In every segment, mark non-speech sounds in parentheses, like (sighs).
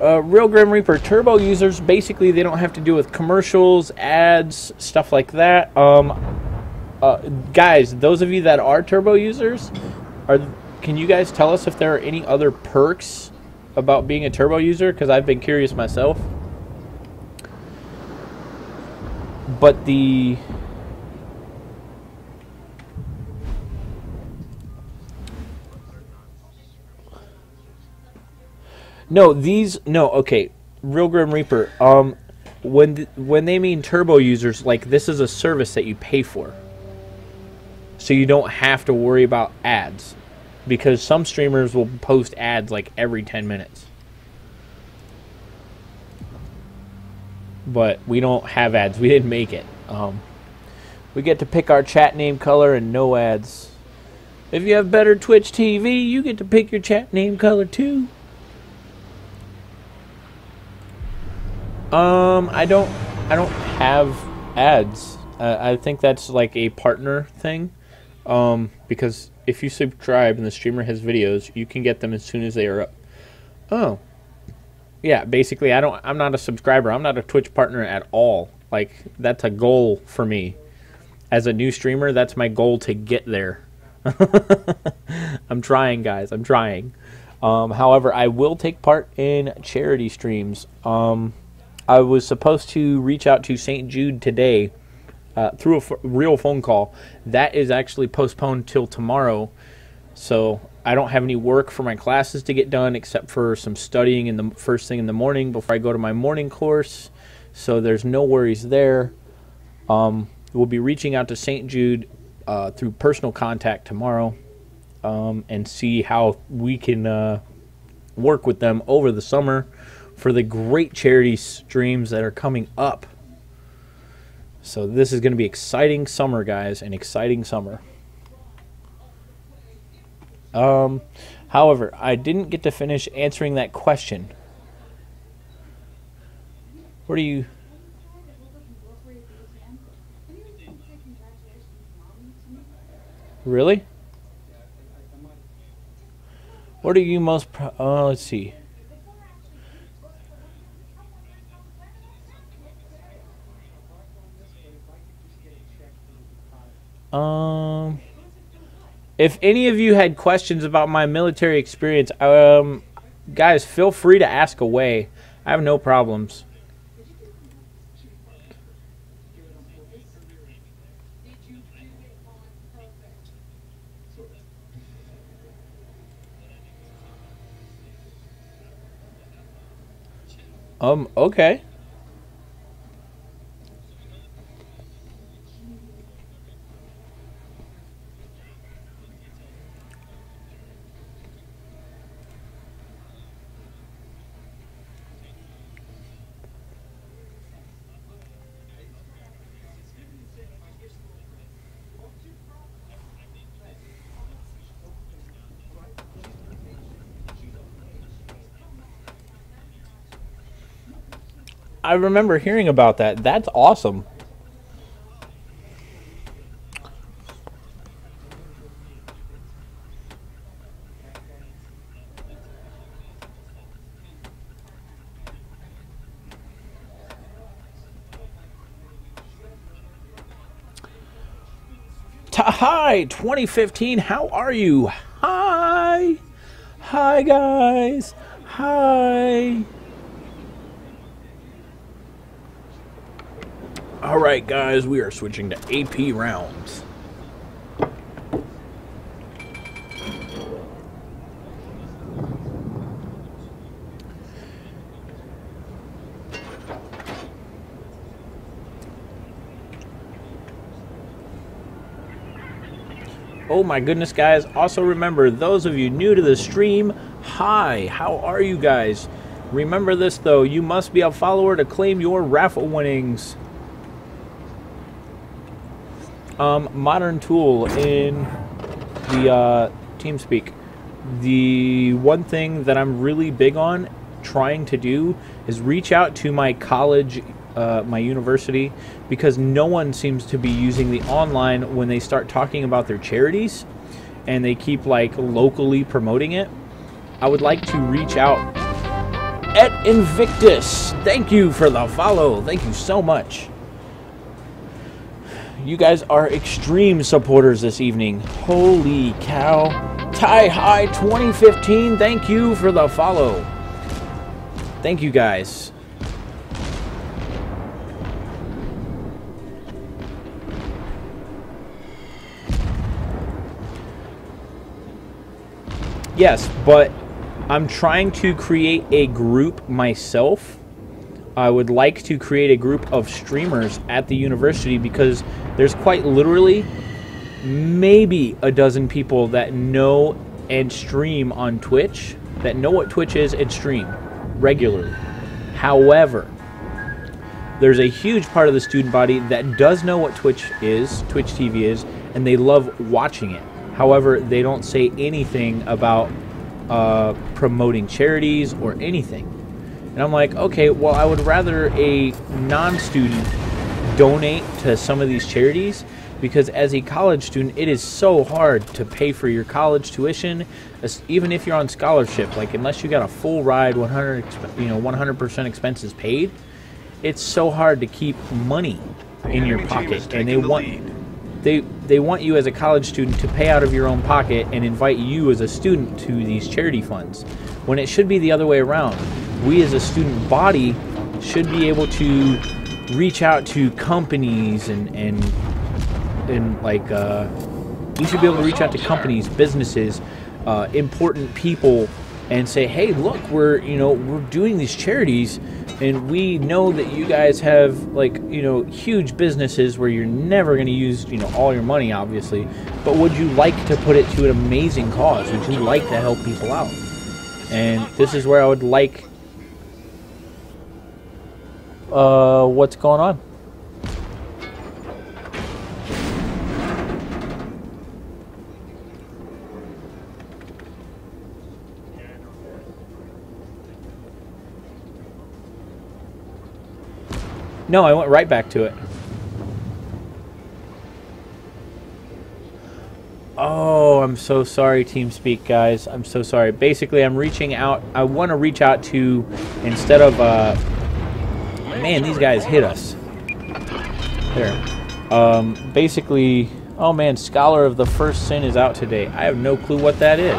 uh, Real Grim Reaper Turbo users, basically, they don't have to deal with commercials, ads, stuff like that. Um, uh, guys, those of you that are Turbo users, are can you guys tell us if there are any other perks about being a Turbo user? Because I've been curious myself. But the No, these no. Okay, Real Grim Reaper. Um, when th- when they mean turbo users, like this is a service that you pay for, so you don't have to worry about ads, because some streamers will post ads like every ten minutes. But we don't have ads. We didn't make it. Um, we get to pick our chat name color and no ads. If you have better Twitch TV, you get to pick your chat name color too. Um, I don't, I don't have ads. Uh, I think that's like a partner thing. Um, because if you subscribe and the streamer has videos, you can get them as soon as they are up. Oh, yeah. Basically, I don't. I'm not a subscriber. I'm not a Twitch partner at all. Like that's a goal for me. As a new streamer, that's my goal to get there. (laughs) I'm trying, guys. I'm trying. Um, however, I will take part in charity streams. Um, I was supposed to reach out to St. Jude today uh, through a f- real phone call. That is actually postponed till tomorrow. So I don't have any work for my classes to get done except for some studying in the first thing in the morning before I go to my morning course. So there's no worries there. Um, we'll be reaching out to St. Jude uh, through personal contact tomorrow um, and see how we can uh, work with them over the summer for the great charity streams that are coming up. So this is going to be exciting summer, guys, an exciting summer. Um, however, I didn't get to finish answering that question. What are you? Really? What are you most? Pro- uh, let's see. Um, if any of you had questions about my military experience, um, guys, feel free to ask away. I have no problems. Um, okay. I remember hearing about that. That's awesome. Hi, 2015. How are you? Hi. Hi, guys. Hi. All right, guys, we are switching to AP rounds. Oh my goodness, guys. Also, remember, those of you new to the stream, hi, how are you guys? Remember this, though, you must be a follower to claim your raffle winnings um, modern tool in the uh, TeamSpeak. The one thing that I'm really big on trying to do is reach out to my college, uh, my university, because no one seems to be using the online when they start talking about their charities and they keep like locally promoting it. I would like to reach out at Invictus. Thank you for the follow. Thank you so much. You guys are extreme supporters this evening. Holy cow. Tie High 2015, thank you for the follow. Thank you guys. Yes, but I'm trying to create a group myself. I would like to create a group of streamers at the university because there's quite literally maybe a dozen people that know and stream on Twitch, that know what Twitch is and stream regularly. However, there's a huge part of the student body that does know what Twitch is, Twitch TV is, and they love watching it. However, they don't say anything about uh, promoting charities or anything. And I'm like, okay, well, I would rather a non student donate to some of these charities because as a college student, it is so hard to pay for your college tuition, even if you're on scholarship. Like, unless you got a full ride, 100, you know, 100% expenses paid, it's so hard to keep money in your pocket. And they want. The they they want you as a college student to pay out of your own pocket and invite you as a student to these charity funds when it should be the other way around we as a student body should be able to reach out to companies and and and like uh, we should be able to reach out to companies businesses uh, important people and say hey look we're you know we're doing these charities and we know that you guys have like you know huge businesses where you're never going to use you know all your money obviously but would you like to put it to an amazing cause? Would you like to help people out? And this is where i would like uh, what's going on No, I went right back to it. Oh, I'm so sorry, TeamSpeak guys. I'm so sorry. Basically, I'm reaching out. I want to reach out to, instead of, uh, man, these guys hit us. There. Um, basically, oh man, Scholar of the First Sin is out today. I have no clue what that is.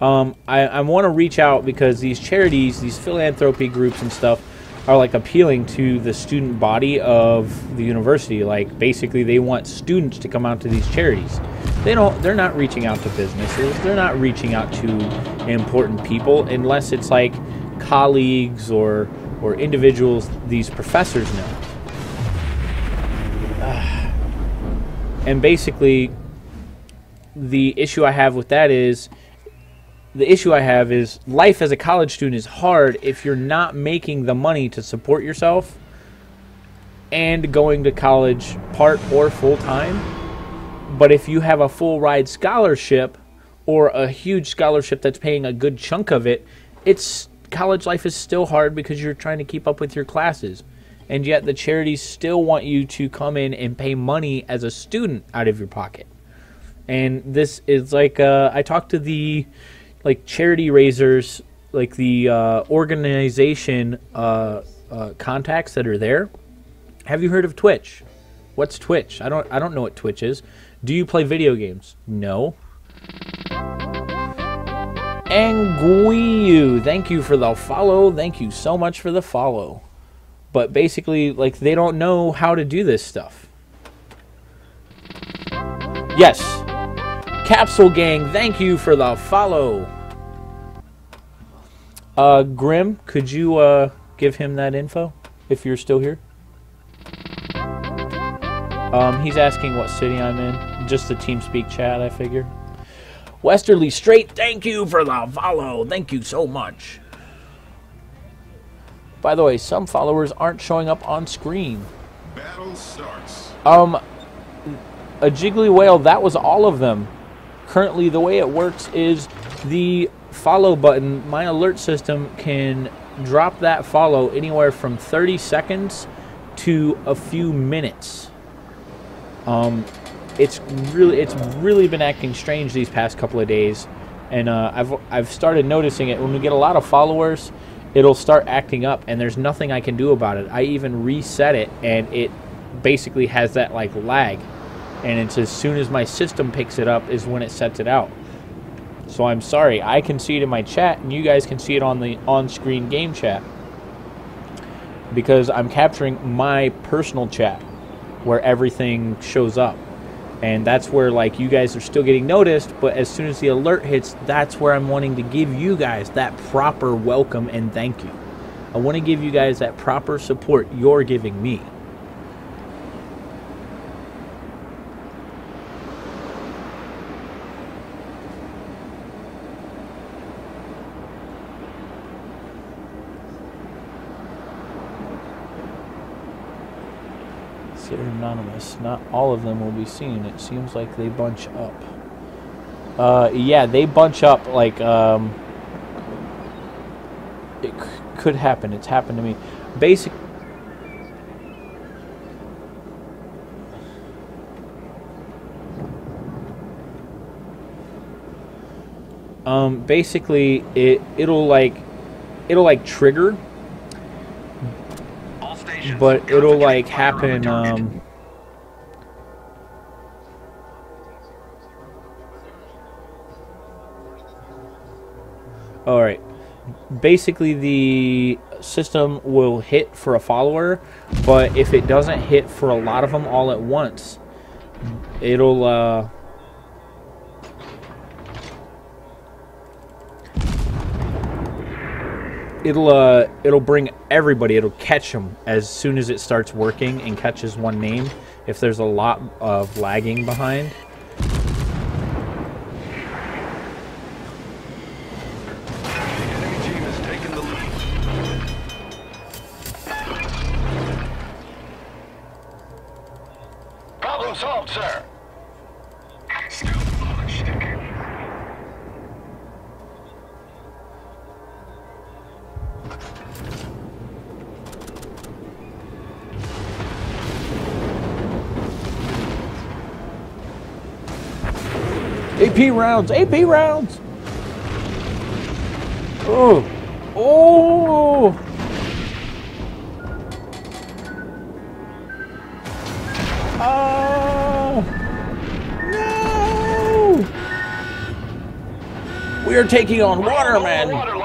Um, I, I want to reach out because these charities, these philanthropy groups and stuff, are like appealing to the student body of the university. Like basically, they want students to come out to these charities. They don't. They're not reaching out to businesses. They're not reaching out to important people unless it's like colleagues or or individuals these professors know. (sighs) and basically, the issue I have with that is the issue I have is life as a college student is hard if you're not making the money to support yourself and going to college part or full time. But if you have a full ride scholarship or a huge scholarship that's paying a good chunk of it, it's college life is still hard because you're trying to keep up with your classes. And yet the charities still want you to come in and pay money as a student out of your pocket. And this is like uh, I talked to the like charity raisers, like the uh, organization uh, uh, contacts that are there. Have you heard of Twitch? What's Twitch? I don't I don't know what Twitch is. Do you play video games? No. Anguiu, thank you for the follow. Thank you so much for the follow. But basically, like they don't know how to do this stuff. Yes. Capsule Gang, thank you for the follow. Uh, Grim, could you uh, give him that info if you're still here? Um, he's asking what city I'm in. Just the TeamSpeak chat, I figure. Westerly Straight, thank you for the follow. Thank you so much. By the way, some followers aren't showing up on screen. Battle starts. Um, a jiggly whale, that was all of them. Currently, the way it works is the follow button, my alert system can drop that follow anywhere from 30 seconds to a few minutes. Um, it's really it's really been acting strange these past couple of days and uh, I've I've started noticing it when we get a lot of followers, it'll start acting up, and there's nothing I can do about it. I even reset it, and it basically has that like lag, and it's as soon as my system picks it up is when it sets it out. So I'm sorry, I can see it in my chat, and you guys can see it on the on-screen game chat because I'm capturing my personal chat where everything shows up. And that's where like you guys are still getting noticed, but as soon as the alert hits, that's where I'm wanting to give you guys that proper welcome and thank you. I want to give you guys that proper support you're giving me. Not all of them will be seen. It seems like they bunch up. Uh, yeah, they bunch up like um, it c- could happen. It's happened to me. Basic. Um, basically, it it'll like it'll like trigger All but it'll like fire on the happen um basically the system will hit for a follower but if it doesn't hit for a lot of them all at once it'll uh it'll uh it'll bring everybody it'll catch them as soon as it starts working and catches one name if there's a lot of lagging behind rounds AP rounds. Oh oh. No. We are taking on Waterman.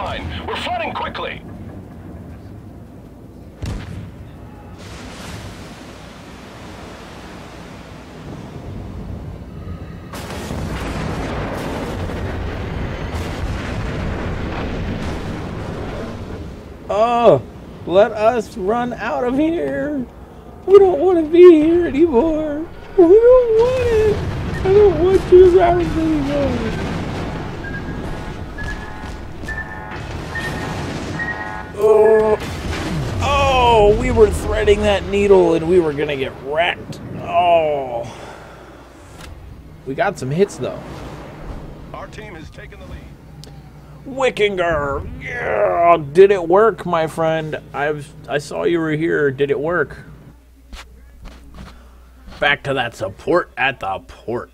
Let us run out of here. We don't want to be here anymore. We don't want it. I don't want you around anymore. Oh, oh, we were threading that needle and we were going to get wrecked. Oh. We got some hits though. Our team has taken the lead. Wickinger, yeah, did it work, my friend? I've I saw you were here. Did it work? Back to that support at the port.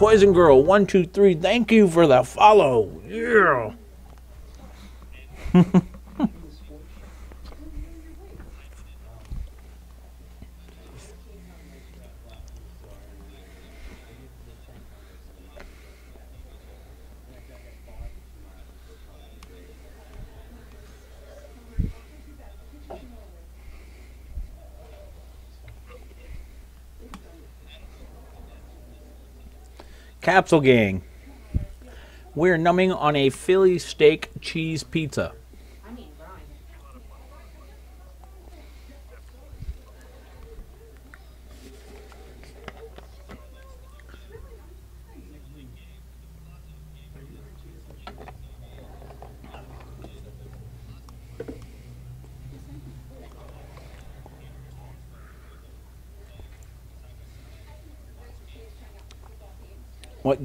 Poison Girl, one, two, three. Thank you for the follow. Yeah. (laughs) Capsule Gang. We're numbing on a Philly steak cheese pizza.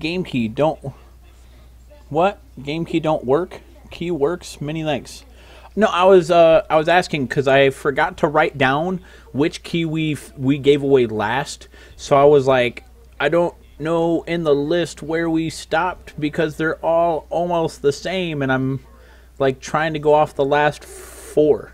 Game key don't? What game key don't work? Key works. Many thanks. No, I was uh, I was asking because I forgot to write down which key we we gave away last. So I was like, I don't know in the list where we stopped because they're all almost the same, and I'm like trying to go off the last four.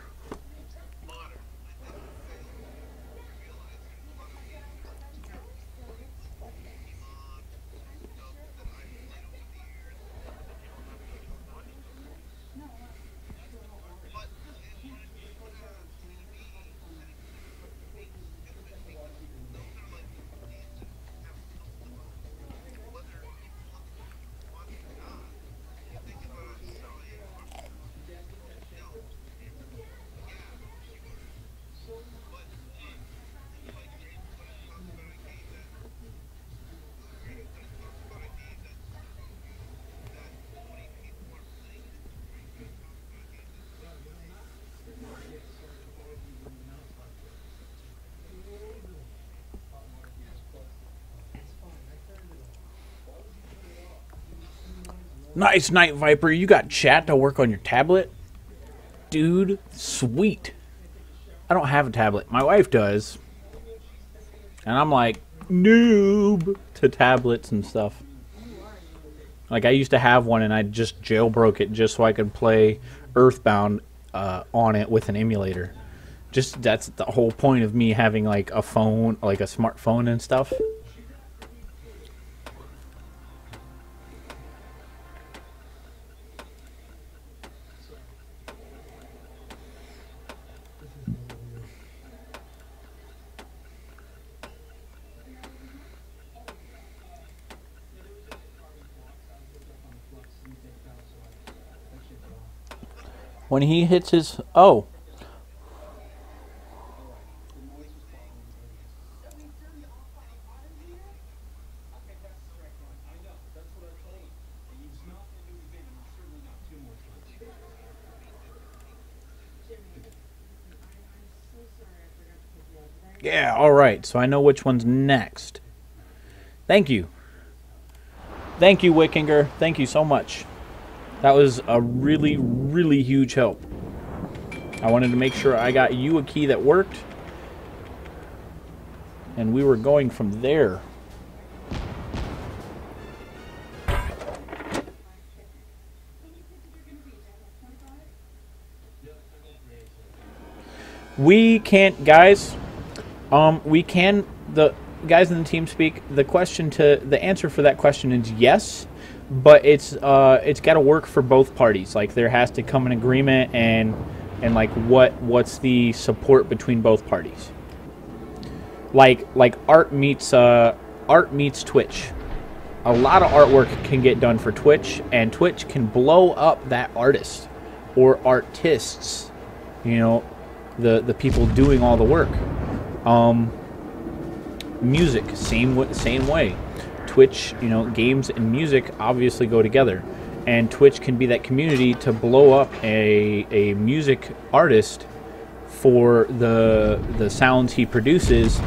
Nice night, Viper. You got chat to work on your tablet? Dude, sweet. I don't have a tablet. My wife does. And I'm like, noob to tablets and stuff. Like, I used to have one and I just jailbroke it just so I could play Earthbound uh, on it with an emulator. Just that's the whole point of me having like a phone, like a smartphone and stuff. When he hits his oh Yeah, all right. So I know which one's next. Thank you. Thank you, Wickinger. Thank you so much. That was a really, really huge help. I wanted to make sure I got you a key that worked. And we were going from there. We can't, guys. Um, we can. The guys in the TeamSpeak. The question to the answer for that question is yes, but it's uh, it's got to work for both parties. Like there has to come an agreement and and like what what's the support between both parties. Like like art meets uh, art meets Twitch. A lot of artwork can get done for Twitch, and Twitch can blow up that artist or artists. You know, the the people doing all the work. Um, music, same same way. Twitch, you know, games and music obviously go together, and Twitch can be that community to blow up a a music artist for the the sounds he produces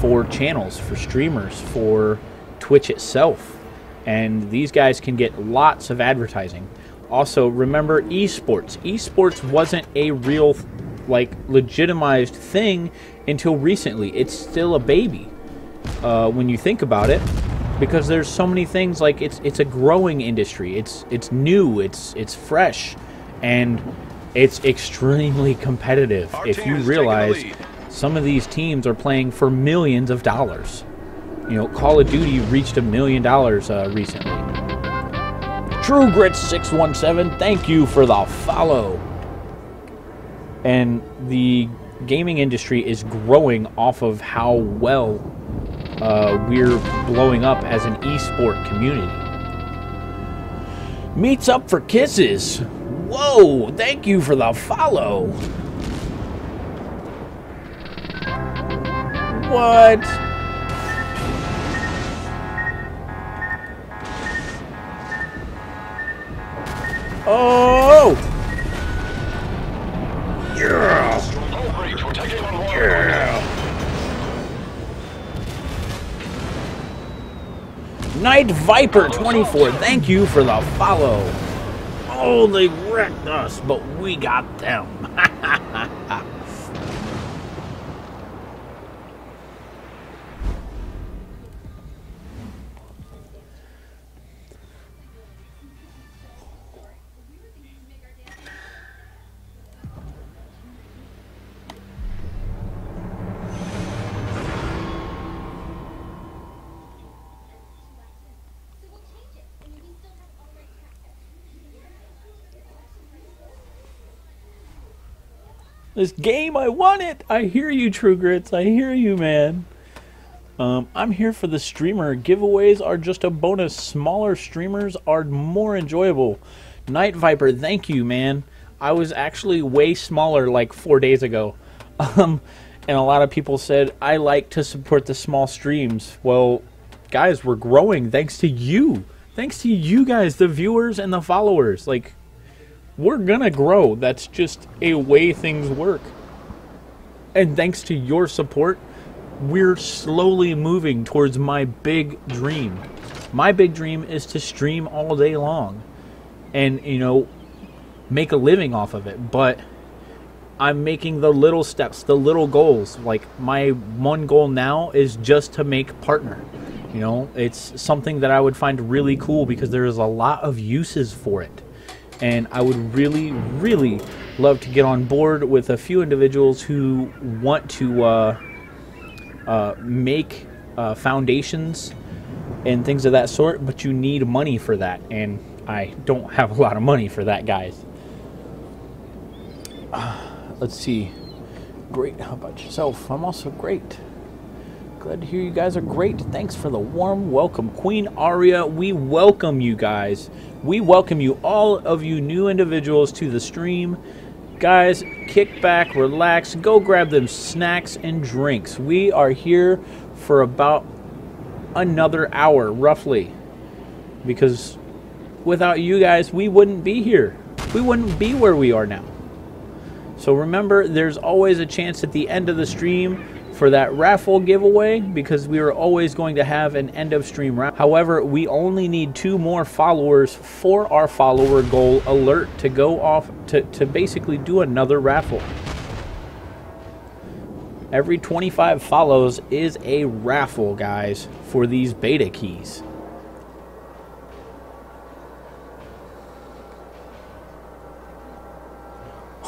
for channels, for streamers, for Twitch itself. And these guys can get lots of advertising. Also, remember esports. Esports wasn't a real like legitimized thing until recently. It's still a baby uh, when you think about it, because there's so many things like it's it's a growing industry. It's it's new. It's it's fresh, and it's extremely competitive. Our if you is taking the realize some of these teams are playing for millions of dollars. You know, Call of Duty reached a million dollars uh, recently. True Grit 617, thank you for the follow. And the gaming industry is growing off of how well uh, we're blowing up as an esport community. Meets up for kisses. Whoa, thank you for the follow. What? Oh! Yeah! Stronghold Night Viper 24, thank you for the follow. Oh, they wrecked us, but we got them. (laughs) This game, I want it. I hear you, True Grits. I hear you, man. Um, I'm here for the streamer. Giveaways are just a bonus. Smaller streamers are more enjoyable. Night Viper, thank you, man. I was actually way smaller like four days ago. (laughs) Um, and a lot of people said, I like to support the small streams. Well, guys, we're growing thanks to you. Thanks to you guys, the viewers and the followers. Like, we're gonna grow. That's just a way things work. And thanks to your support, we're slowly moving towards my big dream. My big dream is to stream all day long and, you know, make a living off of it. But I'm making the little steps, the little goals. Like, my one goal now is just to make partner. You know, it's something that I would find really cool because there is a lot of uses for it and I would really, really love to get on board with a few individuals who want to uh, uh, make uh, foundations and things of that sort, but you need money for that, and I don't have a lot of money for that, guys. let's see. Great. How about yourself? I'm also great. Glad to hear you guys are great. Thanks for the warm welcome. Queen Aria, we welcome you guys. We welcome you, all of you new individuals, to the stream. Guys, kick back, relax, go grab them snacks and drinks. We are here for about another hour, roughly. Because without you guys, we wouldn't be here. We wouldn't be where we are now. So remember, there's always a chance at the end of the stream for that raffle giveaway because we are always going to have an end of stream raffle. However, we only need two more followers for our follower goal alert to go off to, to basically do another raffle. Every 25 follows is a raffle, guys, for these beta keys.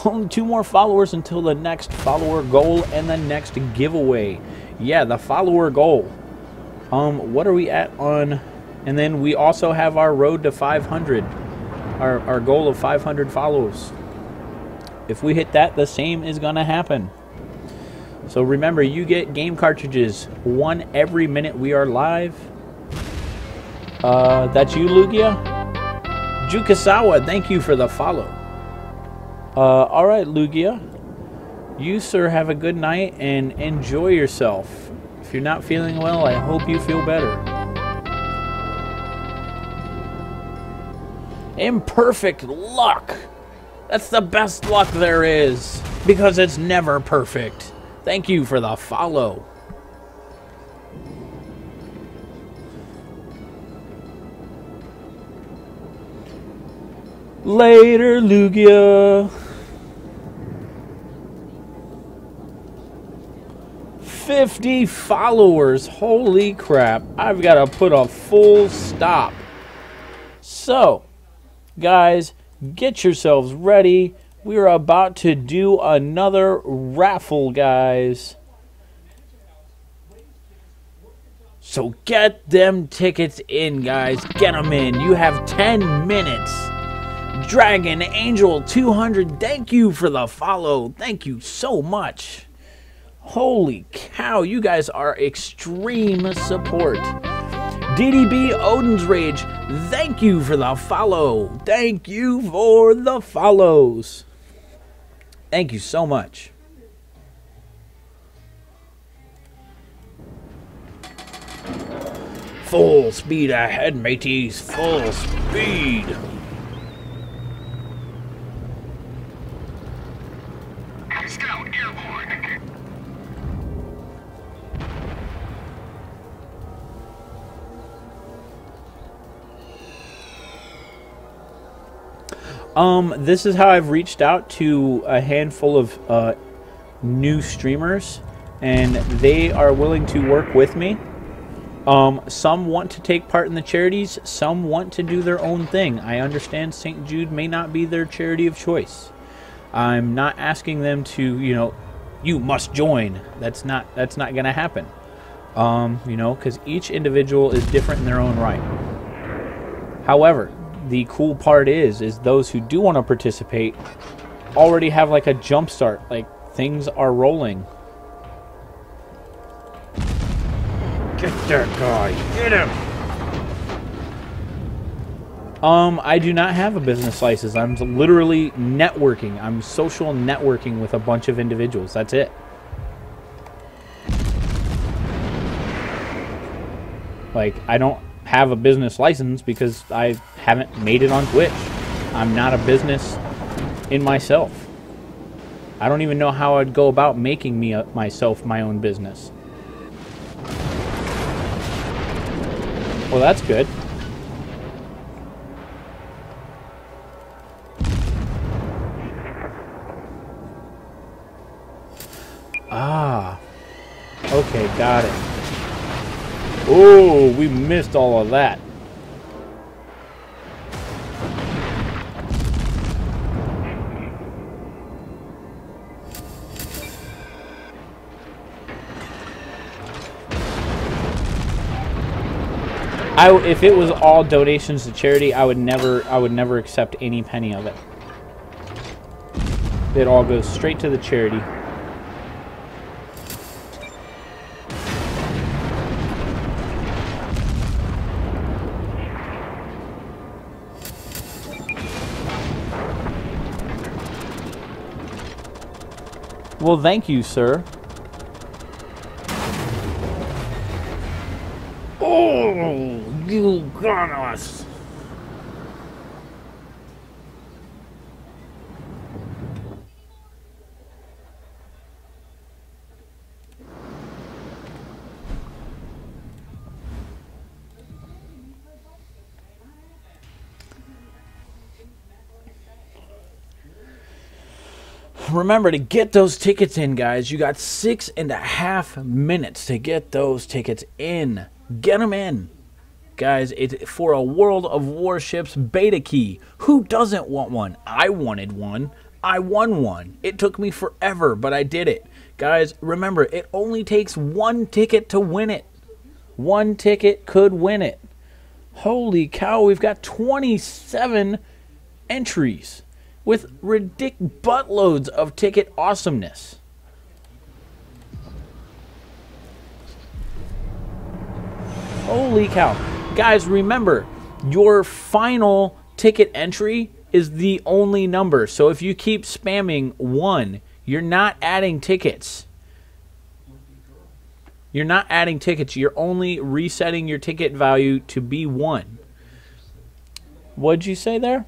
Only two more followers until the next follower goal and the next giveaway. Yeah, the follower goal. Um, what are we at on? And then we also have our road to 500. Our, our goal of 500 follows. If we hit that, the same is going to happen. So remember, you get game cartridges one every minute we are live. Uh, that's you, Lugia. Jukasawa, thank you for the follow. Uh, all right, Lugia. You, sir, have a good night and enjoy yourself. If you're not feeling well, I hope you feel better. Imperfect luck. That's the best luck there is because it's never perfect. Thank you for the follow. Later, Lugia. 50 followers. Holy crap. I've got to put a full stop. So, guys, get yourselves ready. We're about to do another raffle, guys. So get them tickets in, guys. Get them in. You have 10 minutes. Dragon Angel 200, thank you for the follow. Thank you so much. Holy cow, you guys are extreme support. DDB Odin's Rage, thank you for the follow. Thank you for the follows. Thank you so much. Full speed ahead, mateys. Full speed. Scout airborne. Um, this is how I've reached out to a handful of uh, new streamers, and they are willing to work with me. Um, some want to take part in the charities, some want to do their own thing. I understand St. Jude may not be their charity of choice. I'm not asking them to, you know, you must join. That's not that's not going to happen. Um, you know, cuz each individual is different in their own right. However, the cool part is is those who do want to participate already have like a jump start. Like things are rolling. Get that guy. Get him. Um, I do not have a business license. I'm literally networking. I'm social networking with a bunch of individuals. That's it. Like, I don't have a business license because I haven't made it on Twitch. I'm not a business in myself. I don't even know how I'd go about making me a, myself my own business. Well, that's good. Ah. Okay, got it. Oh, we missed all of that. I, if it was all donations to charity, I would never, I would never accept any penny of it. It all goes straight to the charity. Well, thank you, sir. Oh, you got us. Remember to get those tickets in, guys. You got six and a half minutes to get those tickets in. Get them in. Guys, it's for a World of Warships beta key. Who doesn't want one? I wanted one. I won one. It took me forever, but I did it. Guys, remember, it only takes one ticket to win it. One ticket could win it. Holy cow, we've got 27 entries with ridiculous buttloads of ticket awesomeness. Holy cow. Guys, remember, your final ticket entry is the only number. So if you keep spamming 1, you're not adding tickets. You're not adding tickets. You're only resetting your ticket value to be 1. What'd you say there?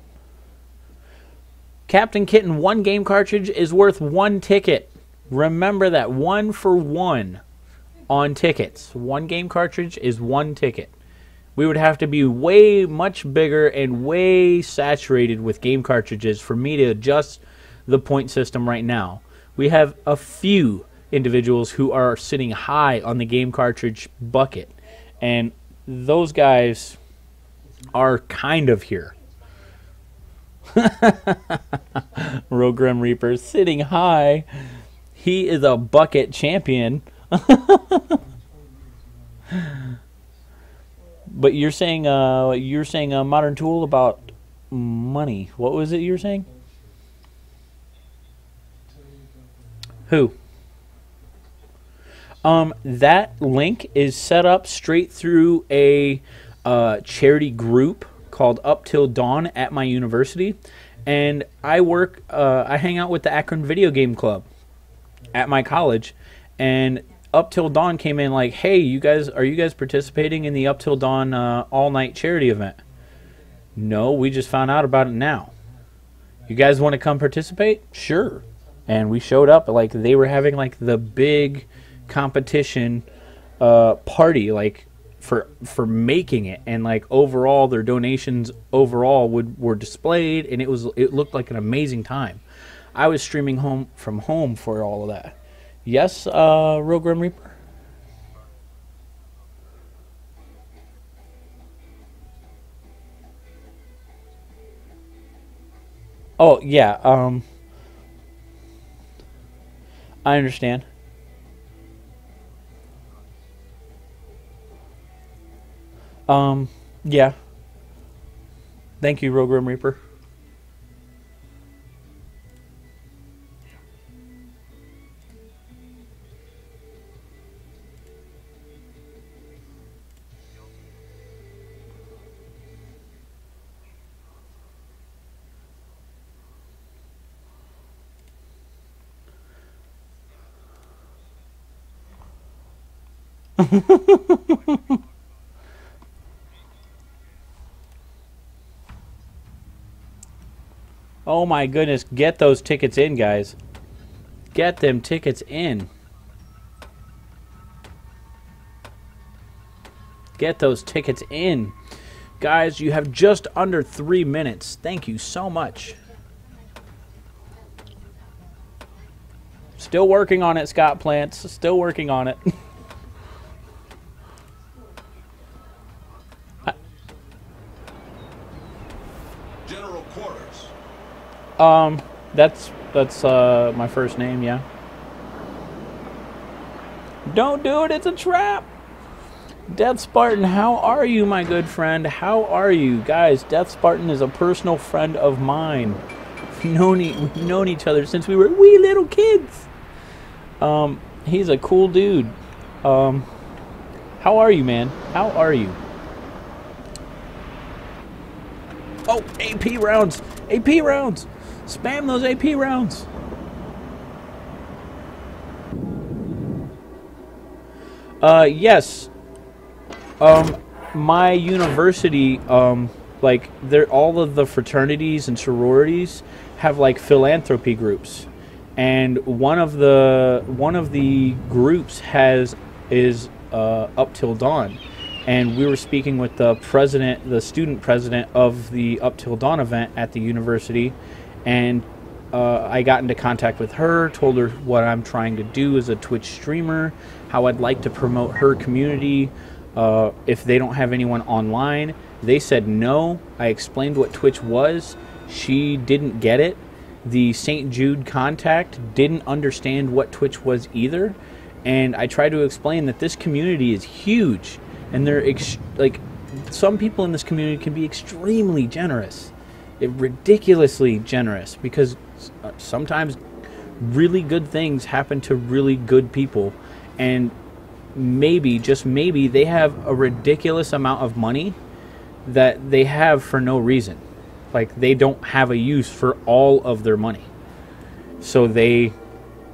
Captain Kitten one game cartridge is worth one ticket. Remember that one for one on tickets. One game cartridge is one ticket. We would have to be way much bigger and way saturated with game cartridges for me to adjust the point system right now. We have a few individuals who are sitting high on the game cartridge bucket, and those guys are kind of here. (laughs) Rogue Grim Reaper sitting high. He is a bucket champion. (laughs) but you're saying uh you're saying a modern tool about money. What was it you were saying? Who? Um, that link is set up straight through a uh, charity group called Up Till Dawn at my university, and I work. Uh, I hang out with the Akron Video Game Club at my college, and Up Till Dawn came in like, "Hey, you guys, are you guys participating in the Up Till Dawn uh, all night charity event?" No, we just found out about it now. You guys want to come participate? Sure. And we showed up like they were having like the big competition uh, party, like for for making it and like overall their donations overall would were displayed and it was it looked like an amazing time. I was streaming home from home for all of that. Yes, uh Real Grim Reaper? Oh yeah, um I understand. Um, yeah. Thank you, Real Grim Reaper. (laughs) Oh my goodness, get those tickets in, guys. Get them tickets in. Get those tickets in. Guys, you have just under three minutes. Thank you so much. Still working on it, Scott Plants. Still working on it. (laughs) Um, that's that's uh my first name, yeah. Don't do it, it's a trap. Death Spartan, how are you, my good friend? How are you? Guys, Death Spartan is a personal friend of mine. We've known, e- we've known each other since we were wee little kids. Um, he's a cool dude. Um, how are you, man? How are you? Oh, AP rounds! AP rounds! Spam those AP rounds! Uh, yes. Um, my university, um, like, they're all of the fraternities and sororities have like philanthropy groups, and one of the one of the groups has is uh, up till dawn, and we were speaking with the president, the student president of the Up Till Dawn event at the university, and uh, I got into contact with her, told her what I'm trying to do as a Twitch streamer, how I'd like to promote her community. Uh, if they don't have anyone online, they said no. I explained what Twitch was. She didn't get it. The St. Jude contact didn't understand what Twitch was either. And I tried to explain that this community is huge, and they're ex- like some people in this community can be extremely generous, ridiculously generous, because uh, sometimes really good things happen to really good people, and maybe just maybe they have a ridiculous amount of money that they have for no reason. Like they don't have a use for all of their money. So they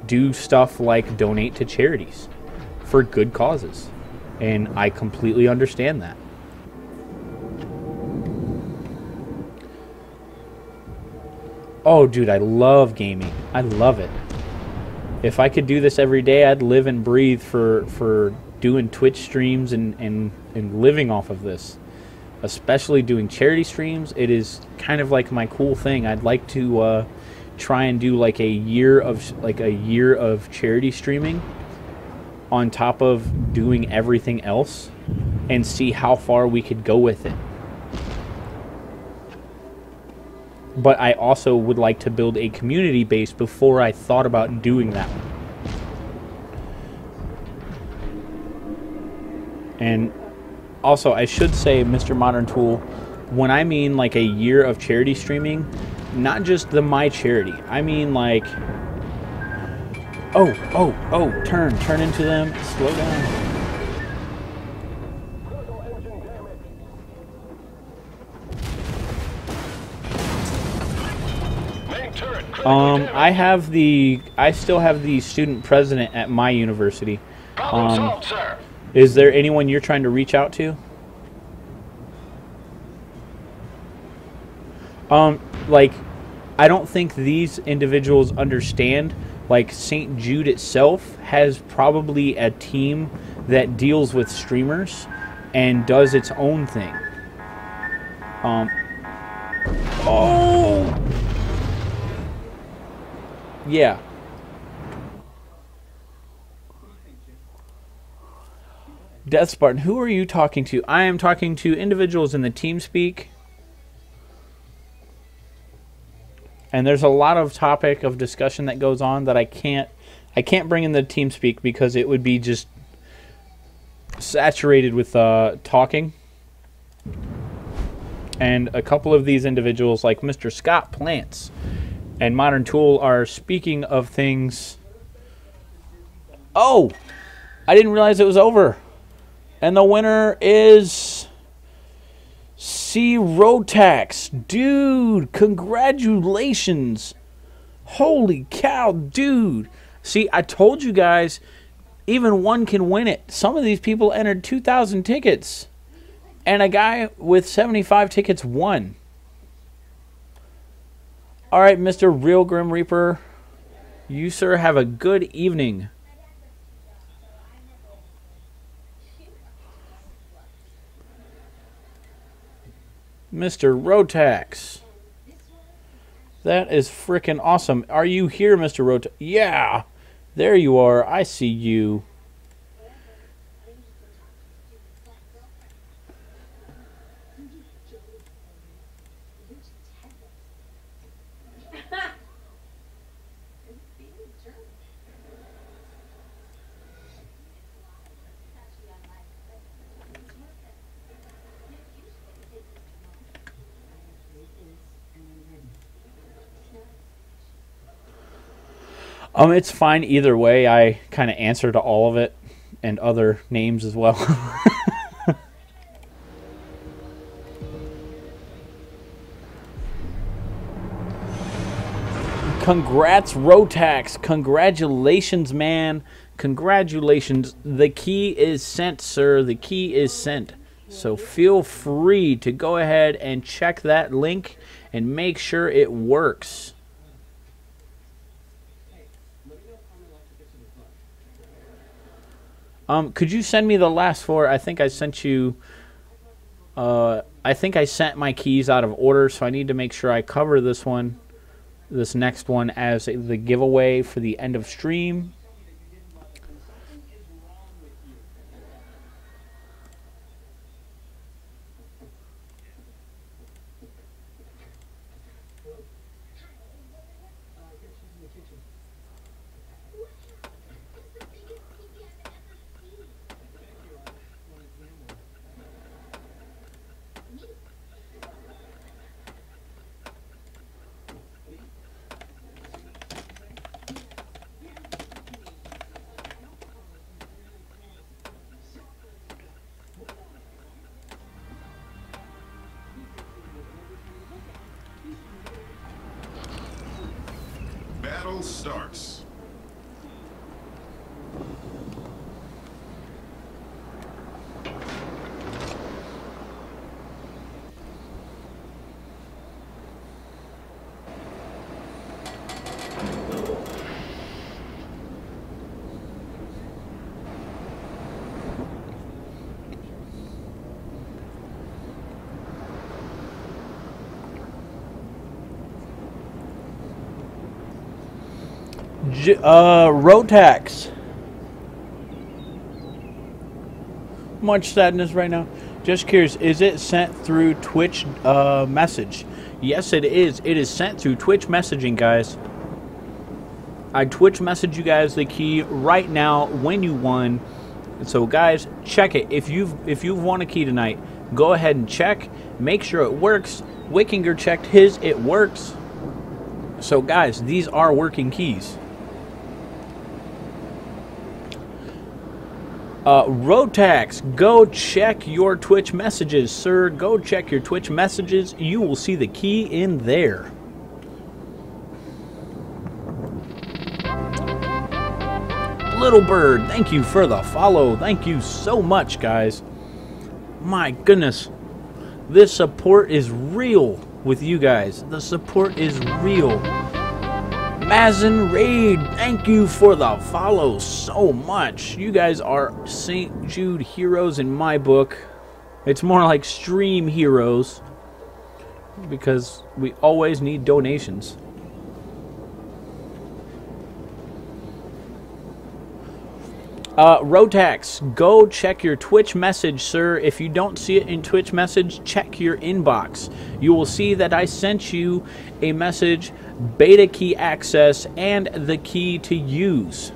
do stuff like donate to charities for good causes. And I completely understand that. Oh, dude, I love gaming. I love it. If I could do this every day, I'd live and breathe for for doing Twitch streams and and, and living off of this. Especially doing charity streams, it is kind of like my cool thing. I'd like to uh, try and do like a year of like a year of charity streaming on top of doing everything else and see how far we could go with it. But I also would like to build a community base before I thought about doing that. And also, I should say, Mr. Modern Tool, when I mean like a year of charity streaming, not just the My Charity, I mean like Oh, oh, oh, turn, turn into them. Slow down. Um. I have the, I still have the student president at my university. Um, solved, sir. Is there anyone you're trying to reach out to? Um, like, I don't think these individuals understand. Like, St. Jude itself has probably a team that deals with streamers, and does its own thing. Um. Oh. Yeah. Death Spartan, who are you talking to? I am talking to individuals in the TeamSpeak. And there's a lot of topic of discussion that goes on that I can't I can't bring in the TeamSpeak because it would be just saturated with uh, talking. And a couple of these individuals, like Mr. Scott Plants and Modern Tool, are speaking of things. Oh, I didn't realize it was over. And the winner is C Rotax. Dude, congratulations. Holy cow, dude. See, I told you guys, even one can win it. Some of these people entered 2,000 tickets, and a guy with 75 tickets won. All right, Mr. Real Grim Reaper, you, sir, have a good evening. Mr. Rotax. That is freaking awesome. Are you here, Mr. Rotax? Yeah. There you are. I see you. Um, it's fine either way. I kind of answer to all of it and other names as well. (laughs) Congrats, Rotax. Congratulations, man. Congratulations. The key is sent, sir. The key is sent. So feel free to go ahead and check that link and make sure it works. Um, could you send me the last four? I think I sent you. Uh, I think I sent my keys out of order, so I need to make sure I cover this one, this next one, as the giveaway for the end of stream. Battle starts. Uh, Rotax. Much sadness right now. Just curious, is it sent through Twitch uh, message? Yes, it is. It is sent through Twitch messaging, guys. I Twitch message you guys the key right now when you won. So, guys, check it. If you've if you've won a key tonight, go ahead and check. Make sure it works. Wickinger checked his. It works. So, guys, these are working keys. Uh, Rotax, go check your Twitch messages, sir. Go check your Twitch messages. You will see the key in there. Little Bird, thank you for the follow. Thank you so much, guys. My goodness. This support is real with you guys. The support is real. Mazin Raid, thank you for the follow so much. You guys are St. Jude heroes in my book. It's more like stream heroes because we always need donations. Uh, Rotax, go check your Twitch message, sir. If you don't see it in Twitch message, check your inbox. You will see that I sent you a message, beta key access, and the key to use.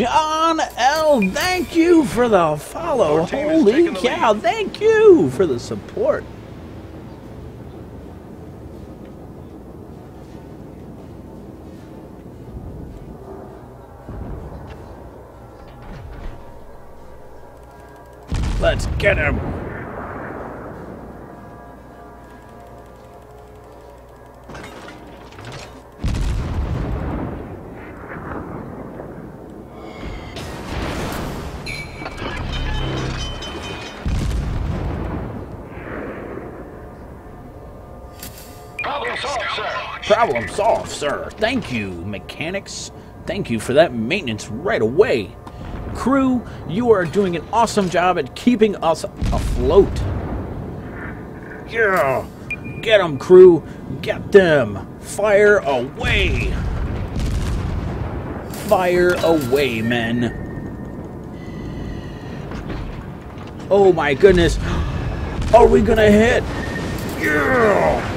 John L. Thank you for the follow. Holy cow. Thank you for the support. Let's get him. Solved, sir. Thank you, mechanics. Thank you for that maintenance right away. Crew, you are doing an awesome job at keeping us afloat. Yeah! Get them, crew! Get them! Fire away! Fire away, men! Oh my goodness! (gasps) Are we gonna hit? Yeah!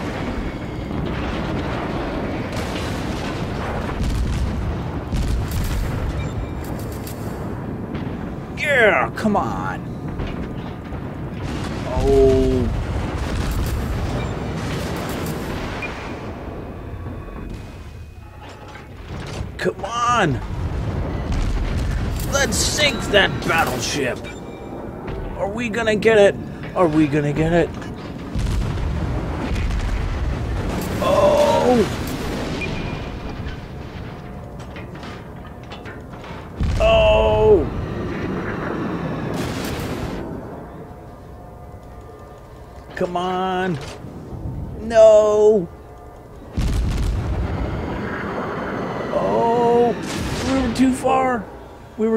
Come on. Oh. Come on. Let's sink that battleship. Are we gonna get it? Are we gonna get it?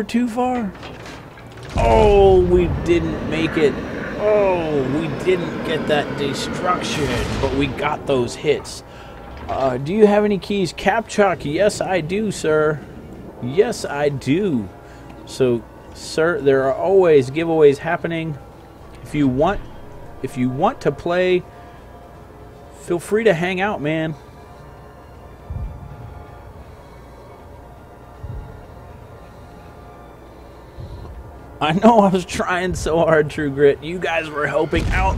Too far. Oh, we didn't make it. Oh, we didn't get that destruction, but we got those hits. Uh, do you have any keys? Capchuck, yes I do, sir. Yes I do. So, sir, there are always giveaways happening. If you want if you want to play, feel free to hang out, man. I know I was trying so hard, True Grit. You guys were helping out.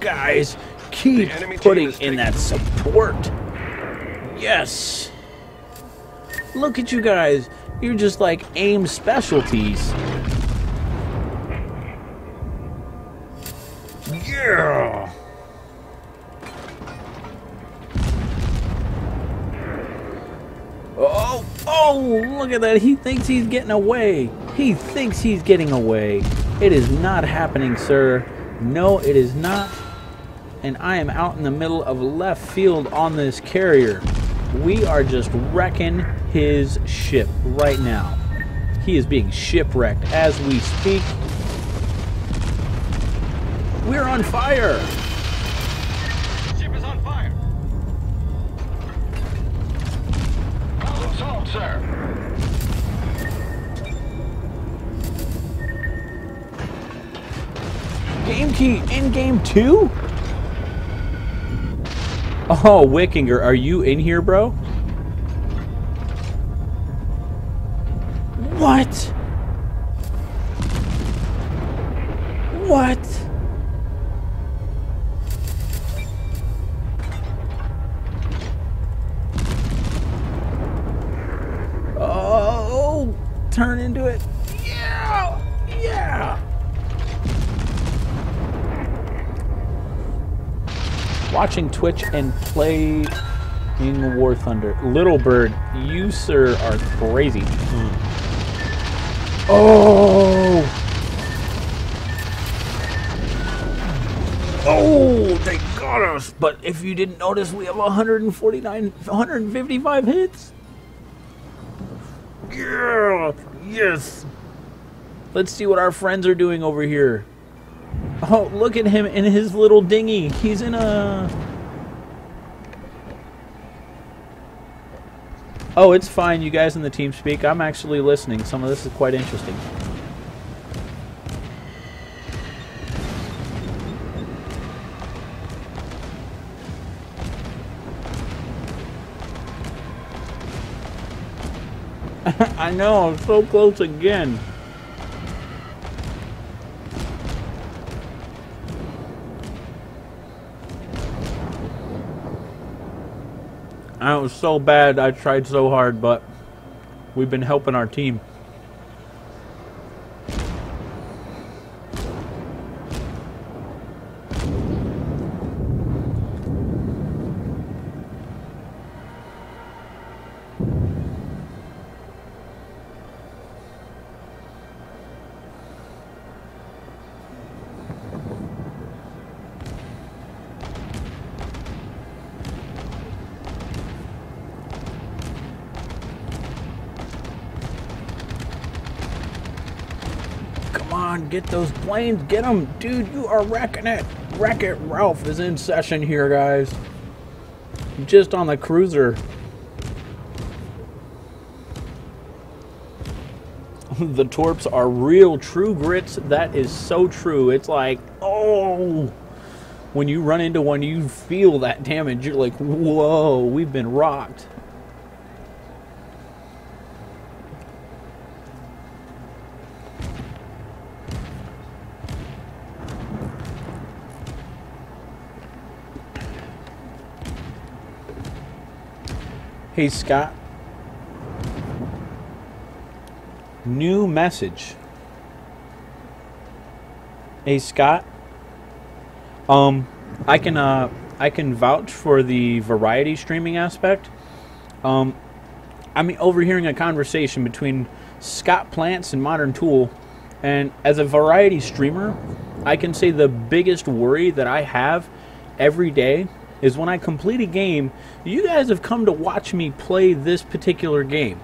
Guys, keep The enemy team putting in that support. Yes. Look at you guys. You're just like aim specialties. Yeah. Oh, oh, look at that. He thinks he's getting away. He thinks he's getting away. It is not happening, sir. No, it is not. And I am out in the middle of left field on this carrier. We are just wrecking his ship right now. He is being shipwrecked as we speak. We're on fire. Ship is on fire. Sir. Game key in game two? Oh, Wickinger, are you in here, bro? What? What? Watching Twitch and playing War Thunder. Little Bird, you sir are crazy. Hmm. Oh! Oh, they got us. But if you didn't notice, we have 149, 155 hits. Yeah, yes. Let's see what our friends are doing over here. Oh, look at him in his little dinghy. He's in a. Oh, it's fine, you guys in the TeamSpeak. I'm actually listening. Some of this is quite interesting. (laughs) I know, I'm so close again. I was so bad. I tried so hard, but we've been helping our team. Those planes. Get them. Dude, you are wrecking it. Wreck It Ralph is in session here, guys. Just on the cruiser. (laughs) the torps are real true grits. That is so true. It's like, oh. When you run into one, you feel that damage. You're like, whoa, we've been rocked. Hey, Scott. New message. Hey, Scott. Um, I can uh, I can vouch for the variety streaming aspect. Um, I'm overhearing a conversation between Scott Plants and Modern Tool, and as a variety streamer, I can say the biggest worry that I have every day is when I complete a game, you guys have come to watch me play this particular game.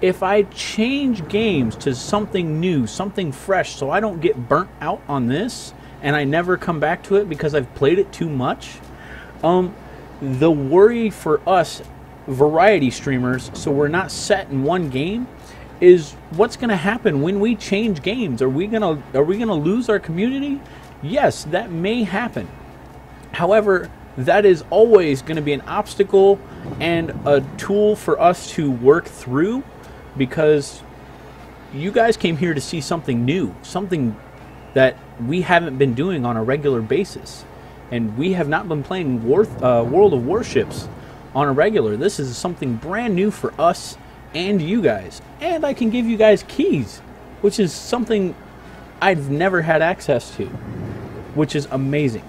If I change games to something new, something fresh, so I don't get burnt out on this and I never come back to it because I've played it too much, um, the worry for us variety streamers, so we're not set in one game, is what's going to happen when we change games? Are we going to are we going to lose our community? Yes, that may happen. However, that is always going to be an obstacle and a tool for us to work through because you guys came here to see something new, something that we haven't been doing on a regular basis. And we have not been playing War, uh, World of Warships on a regular. This is something brand new for us and you guys. And I can give you guys keys, which is something I've never had access to, which is amazing.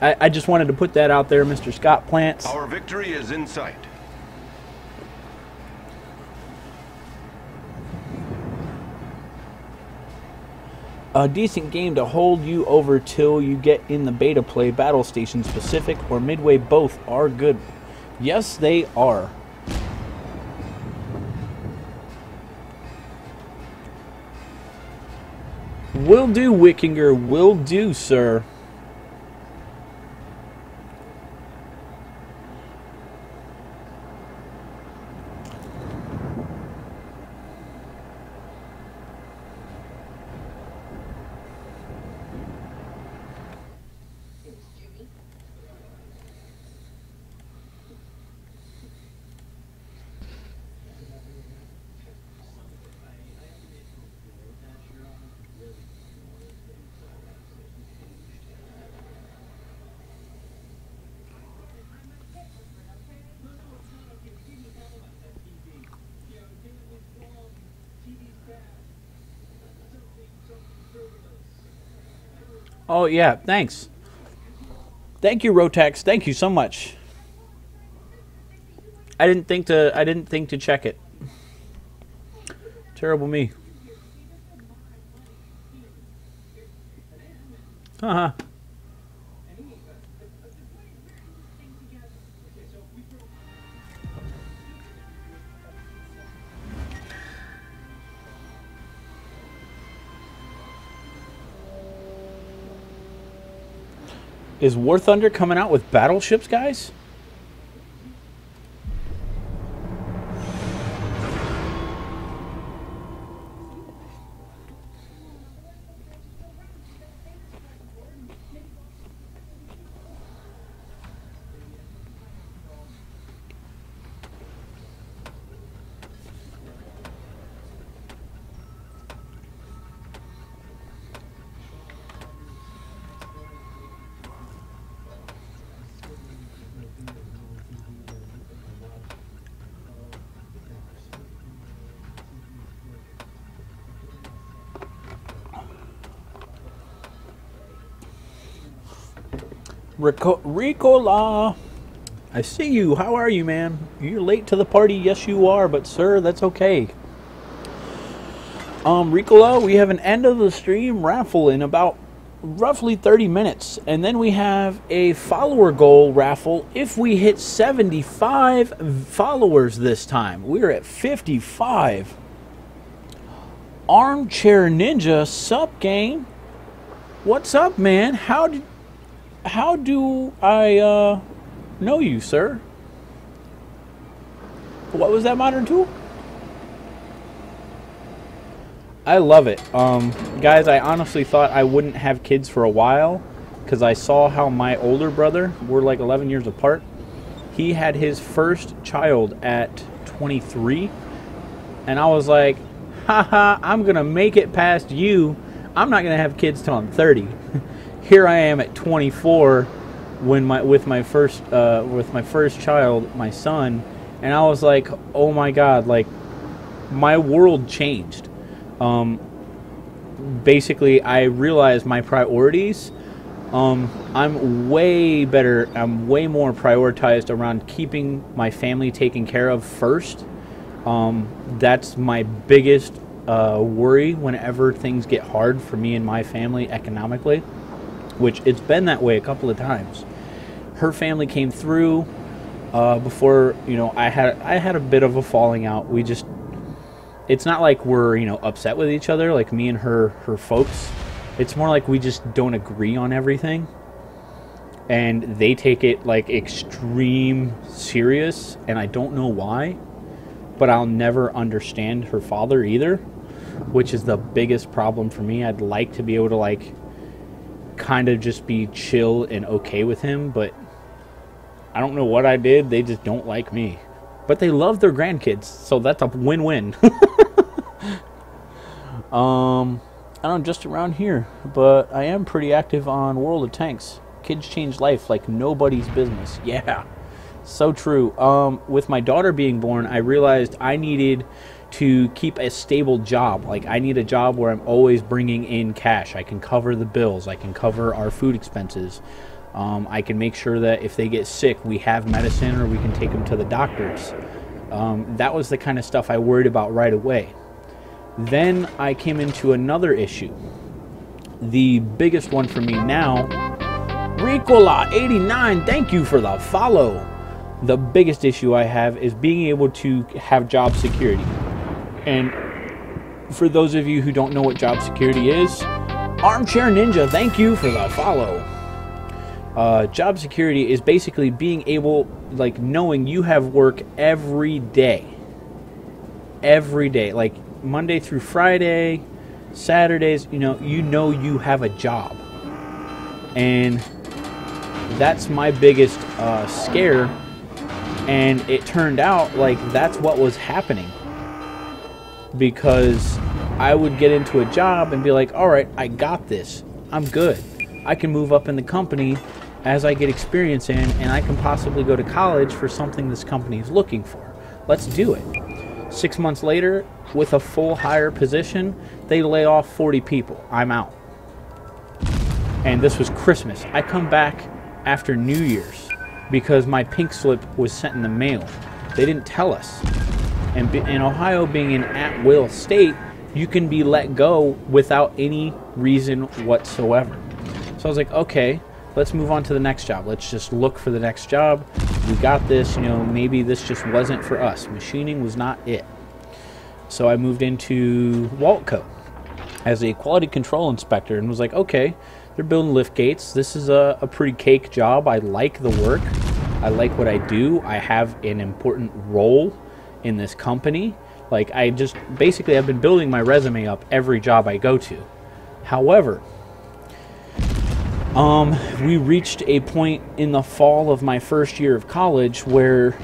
I, I just wanted to put that out there, Mr. Scott Plants. Our victory is in sight. A decent game to hold you over till you get in the beta play. Battle Station Pacific or Midway both are good. Yes, they are. Will do, Wickinger. Will do, sir. Oh yeah, thanks. Thank you, Rotax. Thank you so much. I didn't think to I didn't think to check it. Terrible me. Haha. Is War Thunder coming out with battleships, guys? Rico- Ricola. I see you. How are you, man? You're late to the party. Yes, you are, but sir, that's okay. Um, Ricola, we have an end of the stream raffle in about roughly 30 minutes, and then we have a follower goal raffle if we hit 75 followers this time. We're at 55. Armchair Ninja, sup, game? What's up, man? How did how do I uh, know you, sir? What was that modern tool? I love it. Um, guys, I honestly thought I wouldn't have kids for a while because I saw how my older brother, we're like 11 years apart, he had his first child at 23. And I was like, haha, I'm going to make it past you. I'm not going to have kids till I'm 30. Here I am at 24 when my with my first uh, with my first child, my son, and I was like, oh my god, like my world changed. Um, basically, I realized my priorities. Um, I'm way better. I'm way more prioritized around keeping my family taken care of first. Um, that's my biggest uh, worry whenever things get hard for me and my family economically which it's been that way a couple of times. Her family came through uh, before you know I had I had a bit of a falling out. We just it's not like we're you know upset with each other like me and her her folks. It's more like we just don't agree on everything. And they take it like extreme serious, and I don't know why, but I'll never understand her father either, which is the biggest problem for me. I'd like to be able to like kind of just be chill and okay with him, but I don't know what I did. They just don't like me. But they love their grandkids, so that's a win win. (laughs) um, I don't just around here, but I am pretty active on World of Tanks. Kids change life like nobody's business. Yeah, so true. Um, with my daughter being born, I realized I needed to keep a stable job. Like I need a job where I'm always bringing in cash. I can cover the bills. I can cover our food expenses. Um, I can make sure that if they get sick, we have medicine or we can take them to the doctors. Um, that was the kind of stuff I worried about right away. Then I came into another issue. The biggest one for me now, Ricola89, thank you for the follow. The biggest issue I have is being able to have job security. And for those of you who don't know what job security is, Armchair Ninja, thank you for the follow. Uh, job security is basically being able, like, knowing you have work every day. Every day. Like, Monday through Friday, Saturdays, you know, you know you have a job. And that's my biggest uh, scare. And it turned out like that's what was happening because I would get into a job and be like, all right, I got this. I'm good. I can move up in the company as I get experience in, and I can possibly go to college for something this company is looking for. Let's do it. Six months later, with a full hire position, they lay off 40 people. I'm out. and this was Christmas. I come back after New Year's because my pink slip was sent in the mail. They didn't tell us. And in Ohio, being an at will state, you can be let go without any reason whatsoever. So I was like, okay, let's move on to the next job. Let's just look for the next job. We got this, you know, maybe this just wasn't for us. Machining was not it. So I moved into Waltco as a quality control inspector and was like, okay, they're building lift gates. This is a, a pretty cake job. I like the work. I like what I do. I have an important role in this company. Like I just basically I've been building my resume up every job I go to. However, um, we reached a point in the fall of my first year of college where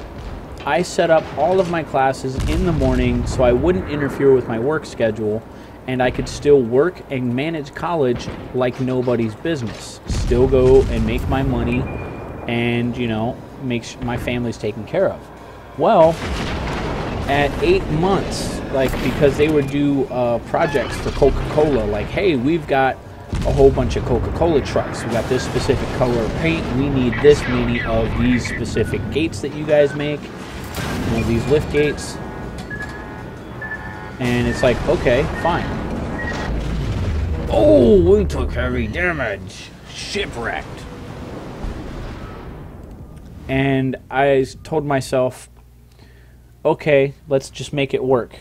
I set up all of my classes in the morning so I wouldn't interfere with my work schedule and I could still work and manage college like nobody's business. Still go and make my money and, you know, make my family's taken care of. Well, at eight months, like because they would do uh, projects for Coca Cola, like, hey, we've got a whole bunch of Coca Cola trucks. We got this specific color of paint. We need this many of these specific gates that you guys make. You know, these lift gates. And it's like, okay, fine. Oh, we took heavy damage. Shipwrecked. And I told myself, okay, let's just make it work.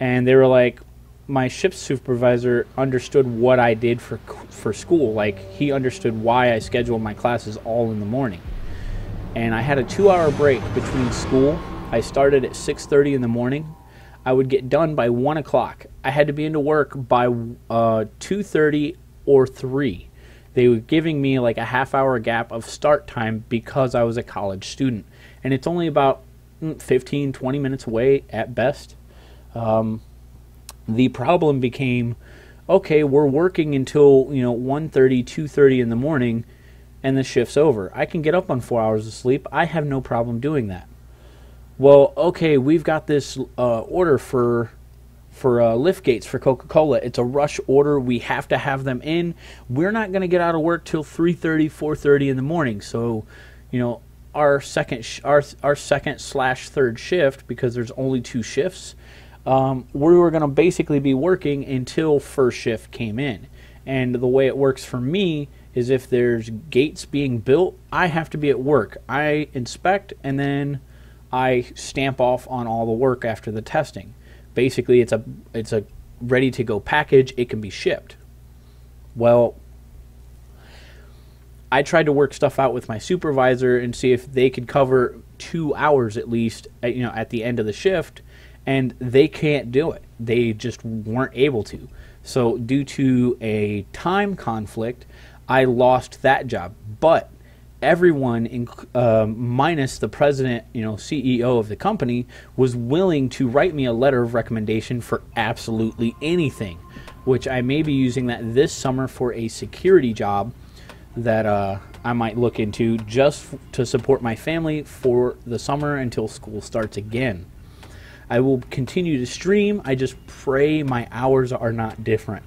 And they were like, my ship supervisor understood what I did for for school. Like he understood why I scheduled my classes all in the morning. And I had a two-hour break between school. I started at 6:30 in the morning. I would get done by one o'clock. I had to be into work by uh, 2:30 or three. They were giving me like a half-hour gap of start time because I was a college student, and it's only about 15, 20 minutes away at best. Um, the problem became okay we're working until you know 1.30 2.30 in the morning and the shift's over. I can get up on four hours of sleep. I have no problem doing that. Well okay we've got this uh, order for for uh, lift gates for coca-cola. It's a rush order. We have to have them in. We're not going to get out of work till 3.30 4.30 in the morning. So you know our second sh- our, our second slash third shift because there's only two shifts um, we were going to basically be working until first shift came in. And the way it works for me is if there's gates being built, I have to be at work. I inspect and then I stamp off on all the work after the testing. Basically, it's a it's a ready to go package. It can be shipped. Well, I tried to work stuff out with my supervisor and see if they could cover two hours at least, at, you know, at the end of the shift, and they can't do it. They just weren't able to. So due to a time conflict, I lost that job. But everyone, inc- um minus the president, you know, CEO of the company, was willing to write me a letter of recommendation for absolutely anything, which I may be using that this summer for a security job that uh, I might look into just to support my family for the summer until school starts again. I will continue to stream. I just pray my hours are not different.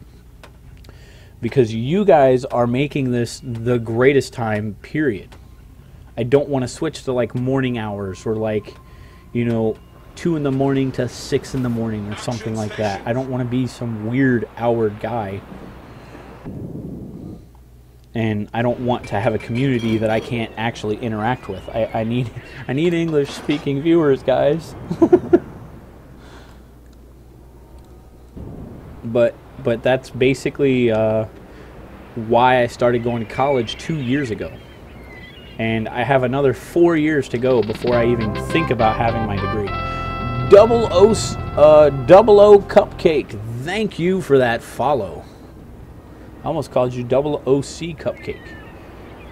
Because you guys are making this the greatest time, period. I don't want to switch to like morning hours or like, you know, 2 in the morning to 6 in the morning or something like that. I don't want to be some weird hour guy and I don't want to have a community that I can't actually interact with. I, I need (laughs) I need English speaking viewers, guys. (laughs) but but that's basically uh, why I started going to college two years ago, and I have another four years to go before I even think about having my degree. Double O, uh, double O cupcake. Thank you for that follow. I almost called you double OC cupcake.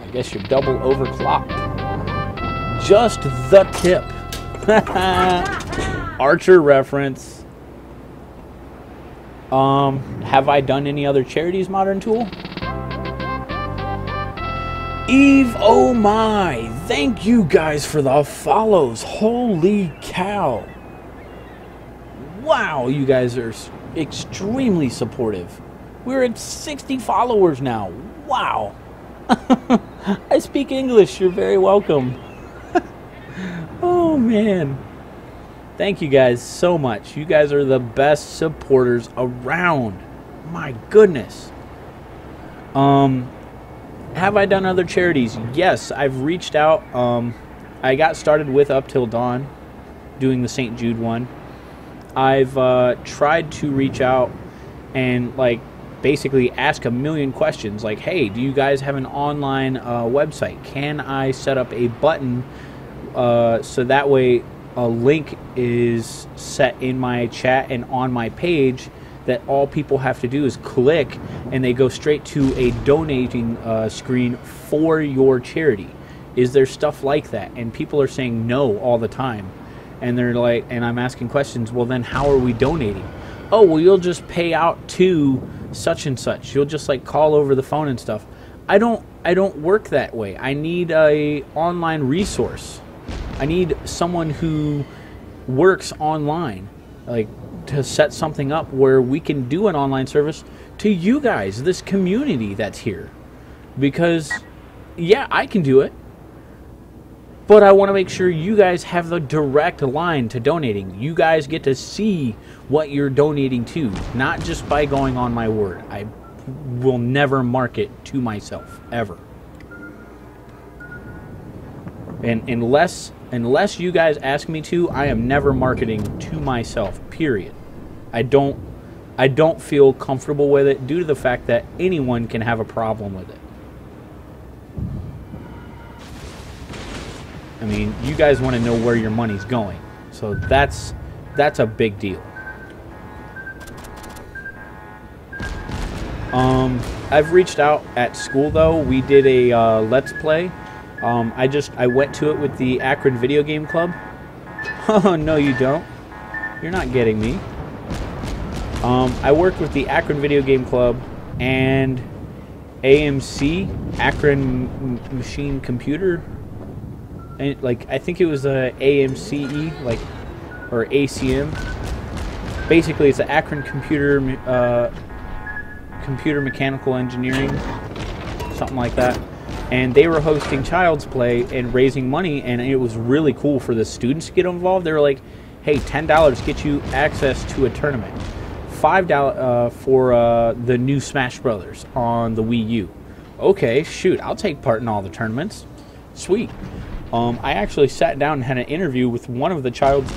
I guess you're double overclocked. Just the tip. (laughs) Archer reference. Um, have I done any other charities, Modern Tool? Eve, oh my! Thank you guys for the follows. Holy cow! Wow, you guys are extremely supportive. We're at 60 followers now. Wow. (laughs) I speak English. You're very welcome. (laughs) oh, man. Thank you guys so much. You guys are the best supporters around. My goodness. Um, have I done other charities? Yes, I've reached out. Um, I got started with Up Till Dawn, doing the St. Jude one. I've uh, tried to reach out and like basically ask a million questions like hey do you guys have an online uh, website? Can i set up a button uh, so that way a link is set in my chat and on my page that all people have to do is click and they go straight to a donating uh, screen for your charity. Is there stuff like that? And people are saying no all the time. And they're like and i'm asking questions well then how are we donating? Oh well you'll just pay out to such and such. You'll just like call over the phone and stuff. I don't i don't work that way. I need a online resource. I need someone who works online like to set something up where we can do an online service to you guys this community that's here. Because yeah i can do it but I want to make sure you guys have the direct line to donating. You guys get to see what you're donating to, not just by going on my word. I will never market to myself ever. And unless unless you guys ask me to, I am never marketing to myself. Period. I don't I don't feel comfortable with it due to the fact that anyone can have a problem with it. Mean, you guys want to know where your money's going. So that's that's a big deal. Um, I've reached out at school though. We did a uh, let's play. Um, I just I went to it with the Akron Video Game Club. (laughs) Oh no, you don't. You're not getting me. Um, I worked with the Akron Video Game Club and AMC Akron M- Machine Computer and like I think it was a AMCE like or ACM. Basically, it's an Akron Computer uh, Computer Mechanical Engineering, something like that. And they were hosting Child's Play and raising money, and it was really cool for the students to get involved. They were like, "Hey, ten dollars get you access to a tournament. Five dollars uh, for uh, the new Smash Brothers on the Wii U." Okay, shoot, I'll take part in all the tournaments. Sweet. Um, I actually sat down and had an interview with one of the Child's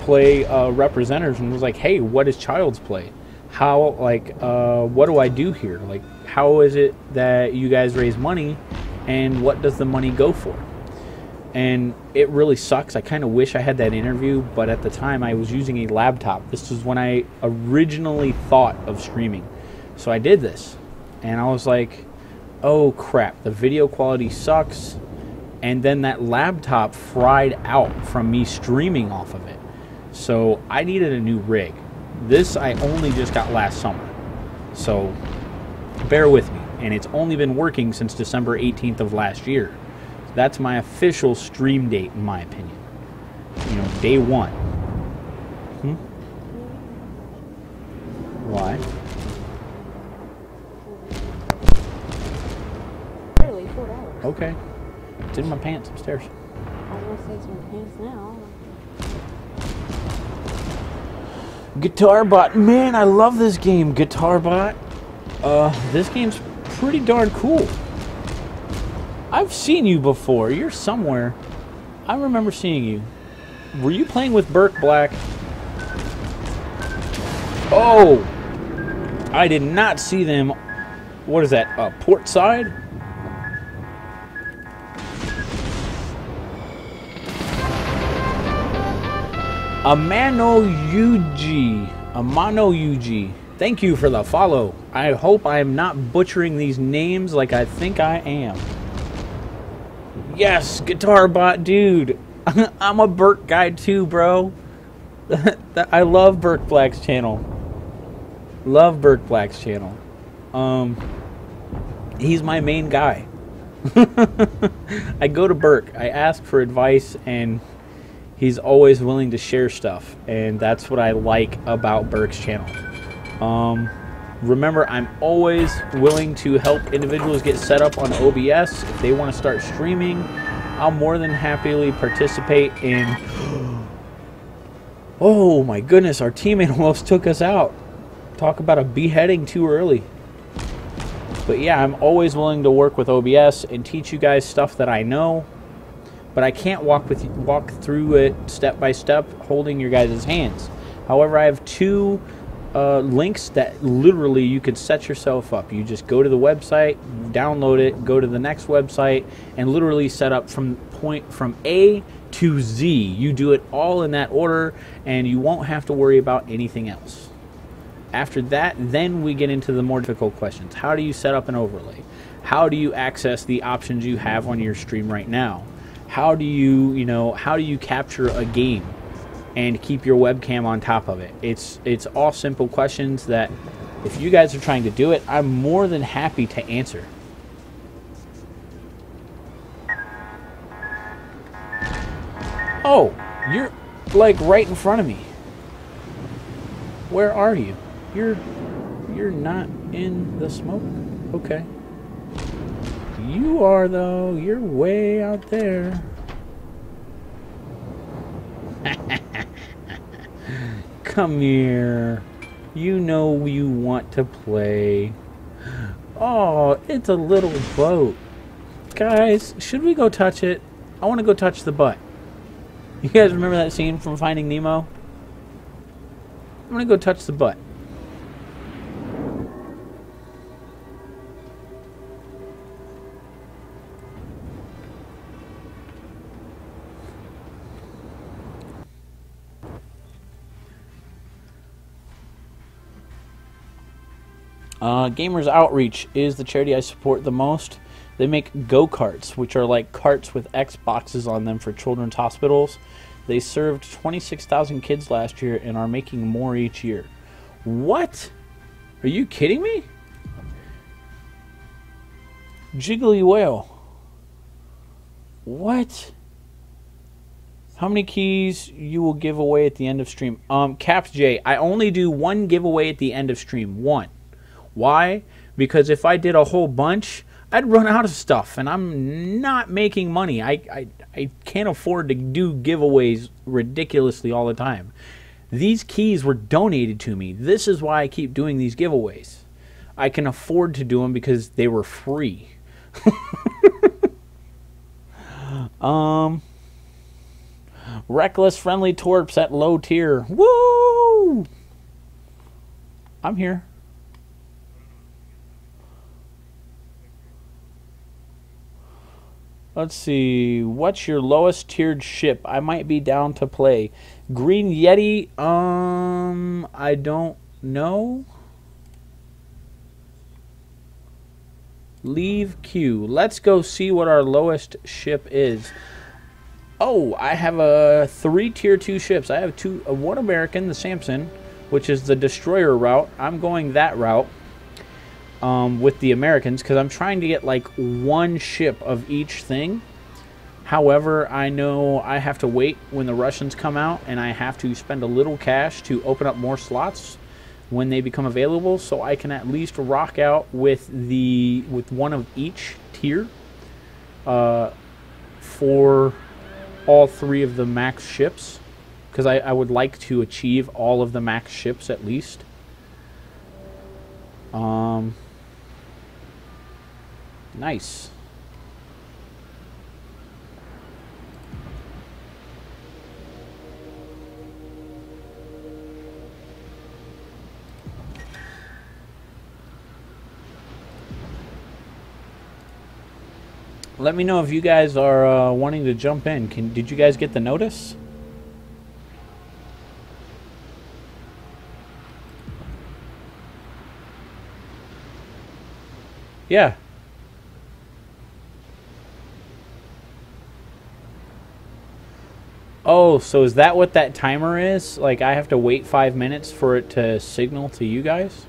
Play uh, representatives and was like, "Hey, what is Child's Play? How like uh, what do I do here? Like, how is it that you guys raise money, and what does the money go for?" And it really sucks. I kind of wish I had that interview, but at the time I was using a laptop. This was when I originally thought of streaming, so I did this, and I was like, "Oh crap! The video quality sucks." And then that laptop fried out from me streaming off of it. So I needed a new rig. This I only just got last summer. So bear with me. And it's only been working since December 18th of last year. That's my official stream date, in my opinion. You know, day one. Hmm? Why? Barely four dollars. Okay. It's in my pants upstairs. I was gonna say some pants now. Guitar Bot, man, I love this game, Guitar Bot. Uh, this game's pretty darn cool. I've seen you before. You're somewhere. I remember seeing you. Were you playing with Burke Black? Oh! I did not see them. What is that? Uh, port side? Amano Yuji. Amano Yuji. Thank you for the follow. I hope I am not butchering these names like I think I am. Yes, Guitar Bot dude. (laughs) I'm a Burke guy too, bro. (laughs) I love Burke Black's channel. Love Burke Black's channel. Um he's my main guy. (laughs) I go to Burke. I ask for advice and he's always willing to share stuff, and that's what I like about Burke's channel. Um, Remember, I'm always willing to help individuals get set up on OBS. If they want to start streaming, I'll more than happily participate in. (gasps) Oh my goodness, our teammate (laughs) almost took us out. Talk about a beheading too early. But yeah, I'm always willing to work with OBS and teach you guys stuff that I know. But I can't walk with walk through it step by step, holding your guys' hands. However, I have two uh, links that literally you could set yourself up. You just go to the website, download it, go to the next website, and literally set up from point from A to Z. You do it all in that order, and you won't have to worry about anything else. After that, then we get into the more difficult questions. How do you set up an overlay? How do you access the options you have on your stream right now? How do you, you know, how do you capture a game and keep your webcam on top of it? It's it's all simple questions that if you guys are trying to do it, I'm more than happy to answer. Oh, you're like right in front of me. Where are you? You're you're not in the smoke. Okay. You are though. You're way out there. (laughs) Come here. You know you want to play. Oh, it's a little boat. Guys, should we go touch it? I want to go touch the butt. You guys remember that scene from Finding Nemo? I'm going to go touch the butt. Uh, Gamers Outreach is the charity I support the most. They make go karts, which are like carts with Xboxes on them for children's hospitals. They served 26,000 kids last year and are making more each year. What? Are you kidding me? Jiggly whale. What? How many keys you will give away at the end of stream? Um, Caps J, I only do one giveaway at the end of stream. One. Why? Because if I did a whole bunch, I'd run out of stuff, and I'm not making money. I, I, I can't afford to do giveaways ridiculously all the time. These keys were donated to me. This is why I keep doing these giveaways. I can afford to do them because they were free. (laughs) um, reckless friendly torps at low tier. Woo! I'm here. Let's see. What's your lowest tiered ship? I might be down to play. Green Yeti. Um, I don't know. Leave queue. Let's go see what our lowest ship is. Oh, I have a three tier two ships. I have two, uh, one American, the Sampson, which is the destroyer route. I'm going that route um, with the Americans because I'm trying to get like one ship of each thing. However, I know I have to wait when the Russians come out and I have to spend a little cash to open up more slots when they become available so I can at least rock out with the with one of each tier uh, for all three of the max ships because I, I would like to achieve all of the max ships at least. Um, Nice. Let me know if you guys are uh, wanting to jump in. Can did you guys get the notice? Yeah, Oh, so is that what that timer is? Like I have to wait five minutes for it to signal to you guys?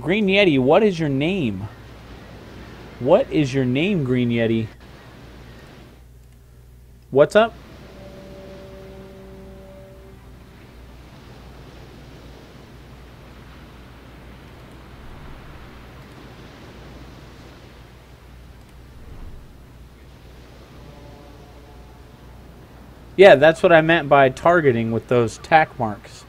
Green Yeti, what is your name? What is your name, Green Yeti? What's up? Yeah, that's what I meant by targeting with those tack marks.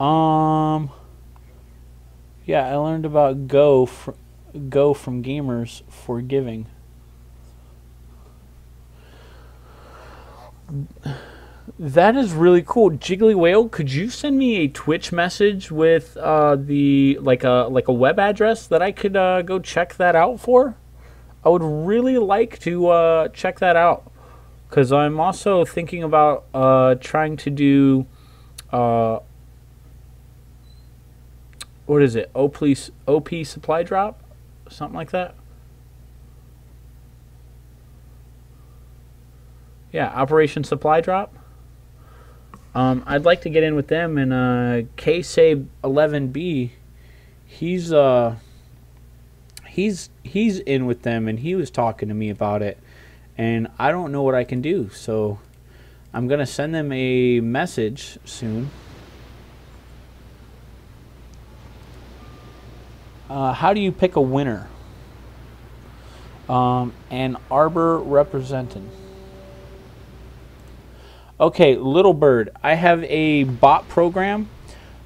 Um. Yeah, I learned about Go fr- Go from gamers for giving. That is really cool. Jiggly Whale, could you send me a Twitch message with uh, the like a like a web address that I could uh, go check that out for? I would really like to uh, check that out because I'm also thinking about uh, trying to do uh, what is it? OP OP supply drop, something like that. Yeah, Operation Supply Drop. Um, I'd like to get in with them and uh, K-Save 11B. He's uh he's he's in with them and he was talking to me about it and I don't know what I can do. So I'm going to send them a message soon. Uh, how do you pick a winner? Um, Arbor representing. Okay, Little Bird. I have a bot program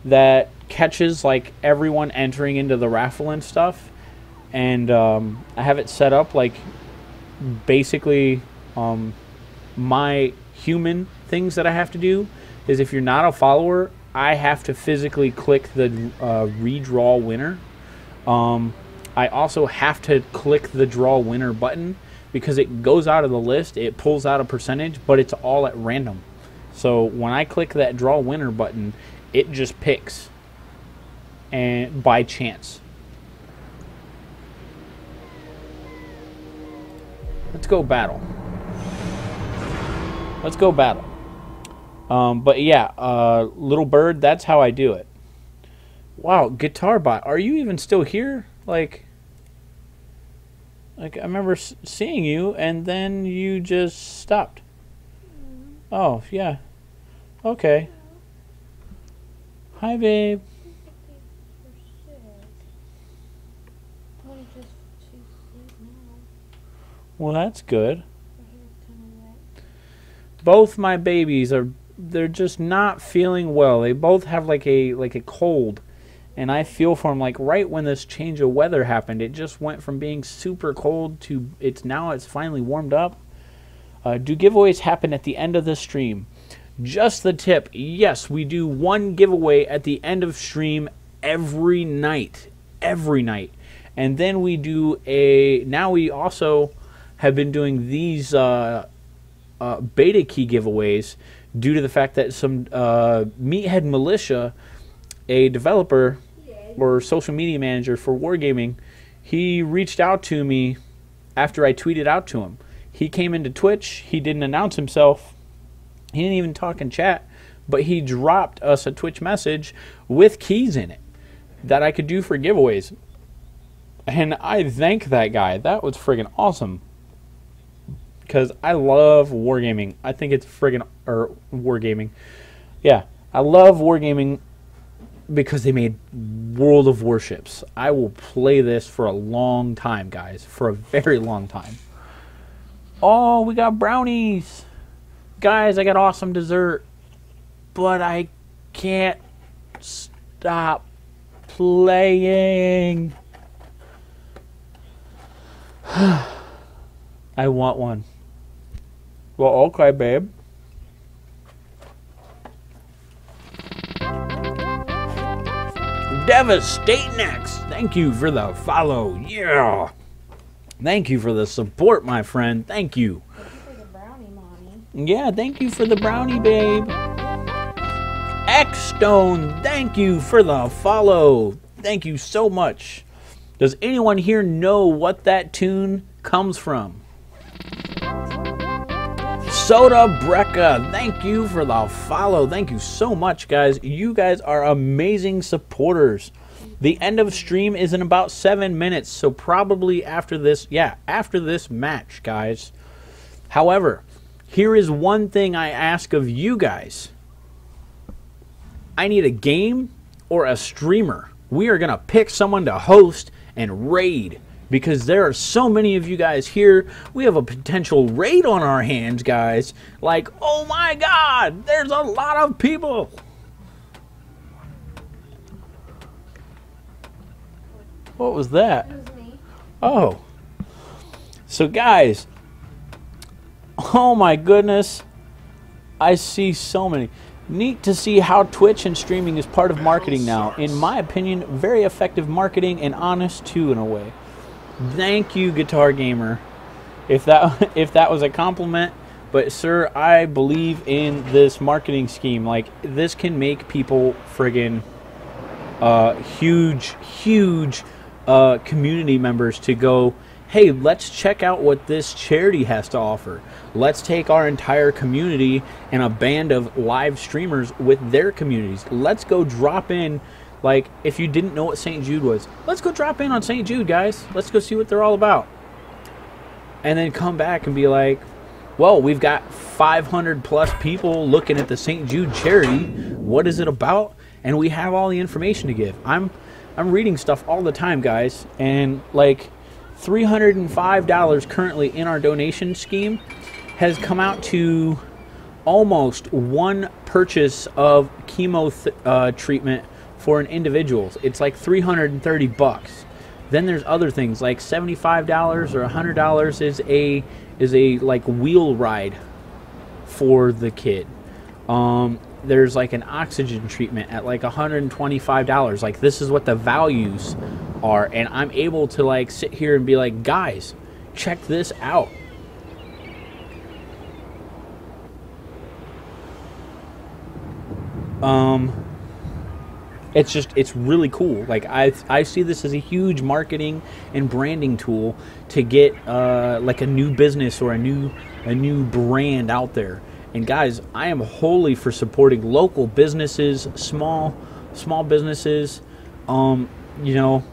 that catches like everyone entering into the raffle and stuff, and um, I have it set up like basically um, my human things that I have to do is if you're not a follower, I have to physically click the uh, redraw winner. Um, I also have to click the draw winner button because it goes out of the list, it pulls out a percentage, but it's all at random. So when I click that draw winner button, it just picks and by chance. Let's go battle. Let's go battle. Um, but yeah, uh, little bird, that's how I do it. Wow, guitar bot, are you even still here? Like, like I remember seeing you, and then you just stopped. Oh yeah, okay. Hi, babe. Well, that's good. Both my babies are they're just not feeling well. They both have like a like a cold. And I feel for them like right when this change of weather happened, it just went from being super cold to it's now it's finally warmed up. Uh, do giveaways happen at the end of the stream? Just the tip. Yes, we do one giveaway at the end of stream every night. Every night. And then we do a now we also have been doing these uh, uh, beta key giveaways due to the fact that some uh, Meathead Militia, a developer or social media manager for Wargaming, he reached out to me after I tweeted out to him. He came into Twitch, he didn't announce himself, he didn't even talk in chat, but he dropped us a Twitch message with keys in it that I could do for giveaways. And I thank that guy. That was friggin' awesome because I love wargaming. I think it's friggin' or wargaming. Yeah, I love wargaming because they made World of Warships. I will play this for a long time, guys, for a very long time. Oh, we got brownies. Guys, I got awesome dessert. But I can't stop playing. (sighs) I want one. Well, okay, babe. Devastate next. Thank you for the follow. Yeah. Thank you for the support, my friend. Thank you. Yeah, thank you for the brownie, babe. X Stone, thank you for the follow. Thank you so much. Does anyone here know what that tune comes from? Soda Brecca, thank you for the follow. Thank you so much, guys. You guys are amazing supporters. The end of stream is in about seven minutes, so probably after this, yeah, after this match, guys. However, here is one thing I ask of you guys. I need a game or a streamer. We are going to pick someone to host and raid. Because there are so many of you guys here. We have a potential raid on our hands, guys. Like, oh my god, there's a lot of people. What was that? Oh. So, guys, oh my goodness, I see so many. Neat to see how Twitch and streaming is part of marketing now. In my opinion, very effective marketing and honest too, in a way. Thank you, Guitar Gamer. If that (laughs) if that was a compliment, but sir, I believe in this marketing scheme. Like this can make people friggin' uh, huge, huge uh, community members to go. Hey, let's check out what this charity has to offer. Let's take our entire community and a band of live streamers with their communities. Let's go drop in like, if you didn't know what St. Jude was, let's go drop in on St. Jude, guys. Let's go see what they're all about. And then come back and be like, well, we've got 500 plus people looking at the St. Jude charity. What is it about? And we have all the information to give. I'm I'm reading stuff all the time, guys, and like $305 currently in our donation scheme has come out to almost one purchase of chemo th- uh, treatment for an individual. It's like 330 bucks. Then there's other things like $75 or $100 is a is a like wheel ride for the kid. Um, there's like an oxygen treatment at like $125. Like this is what the values are and I'm able to like sit here and be like, "Guys, check this out." Um it's just it's really cool. Like i i see this as a huge marketing and branding tool to get uh, like a new business or a new a new brand out there. And guys i am wholly for supporting local businesses small small businesses. Um you know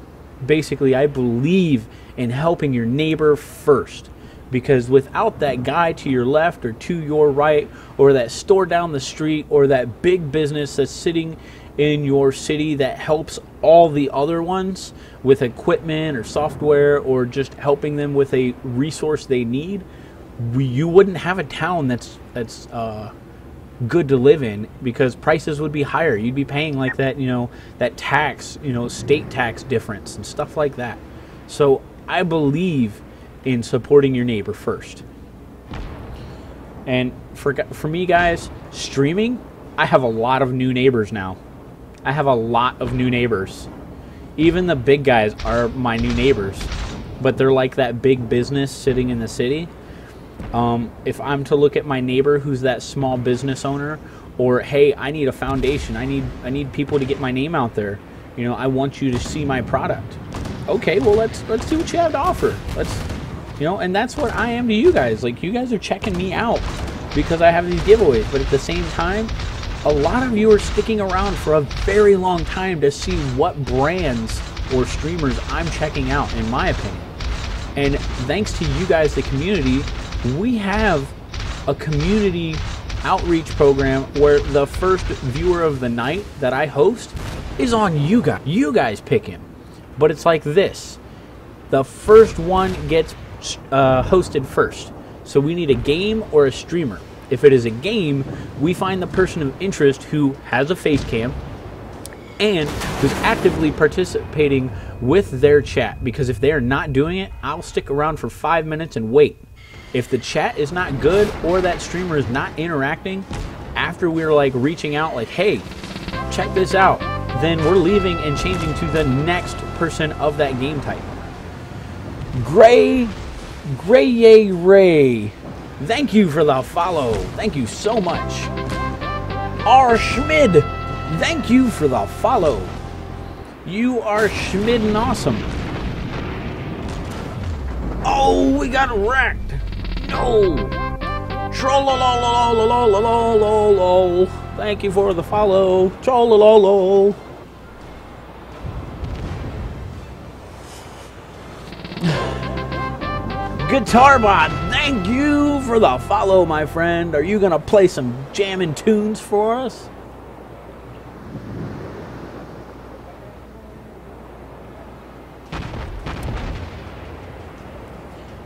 basically i believe in helping your neighbor first. Because without that guy to your left or to your right or that store down the street or that big business that's sitting in your city that helps all the other ones with equipment or software or just helping them with a resource they need, you wouldn't have a town that's that's uh, good to live in because prices would be higher. You'd be paying like that, you know, that tax, you know, state tax difference and stuff like that. So I believe in supporting your neighbor first. And for for me, guys, streaming, I have a lot of new neighbors now. I have a lot of new neighbors. Even the big guys are my new neighbors, but they're like that big business sitting in the city. Um, if I'm to look at my neighbor who's that small business owner, or hey, I need a foundation, I need I need people to get my name out there. You know, I want you to see my product. Okay, well let's let's see what you have to offer. Let's you know, and that's what I am to you guys. Like you guys are checking me out because I have these giveaways, but at the same time, a lot of you are sticking around for a very long time to see what brands or streamers I'm checking out, in my opinion. And thanks to you guys, the community, we have a community outreach program where the first viewer of the night that I host is on you guys. You guys pick him. But it's like this the first one gets uh, hosted first. So we need a game or a streamer. If it is a game, we find the person of interest who has a face cam and who's actively participating with their chat. Because if they are not doing it, I'll stick around for five minutes and wait. If the chat is not good or that streamer is not interacting after we're like reaching out, like, hey, check this out, then we're leaving and changing to the next person of that game type. Gray, Gray Ray Thank you for the follow. Thank you so much. R. Schmid, thank you for the follow. You are Schmid and awesome. Oh, we got wrecked. No. Trollolololololololol. Thank you for the follow. Thank you for the follow, my friend. Are you going to play some jamming tunes for us?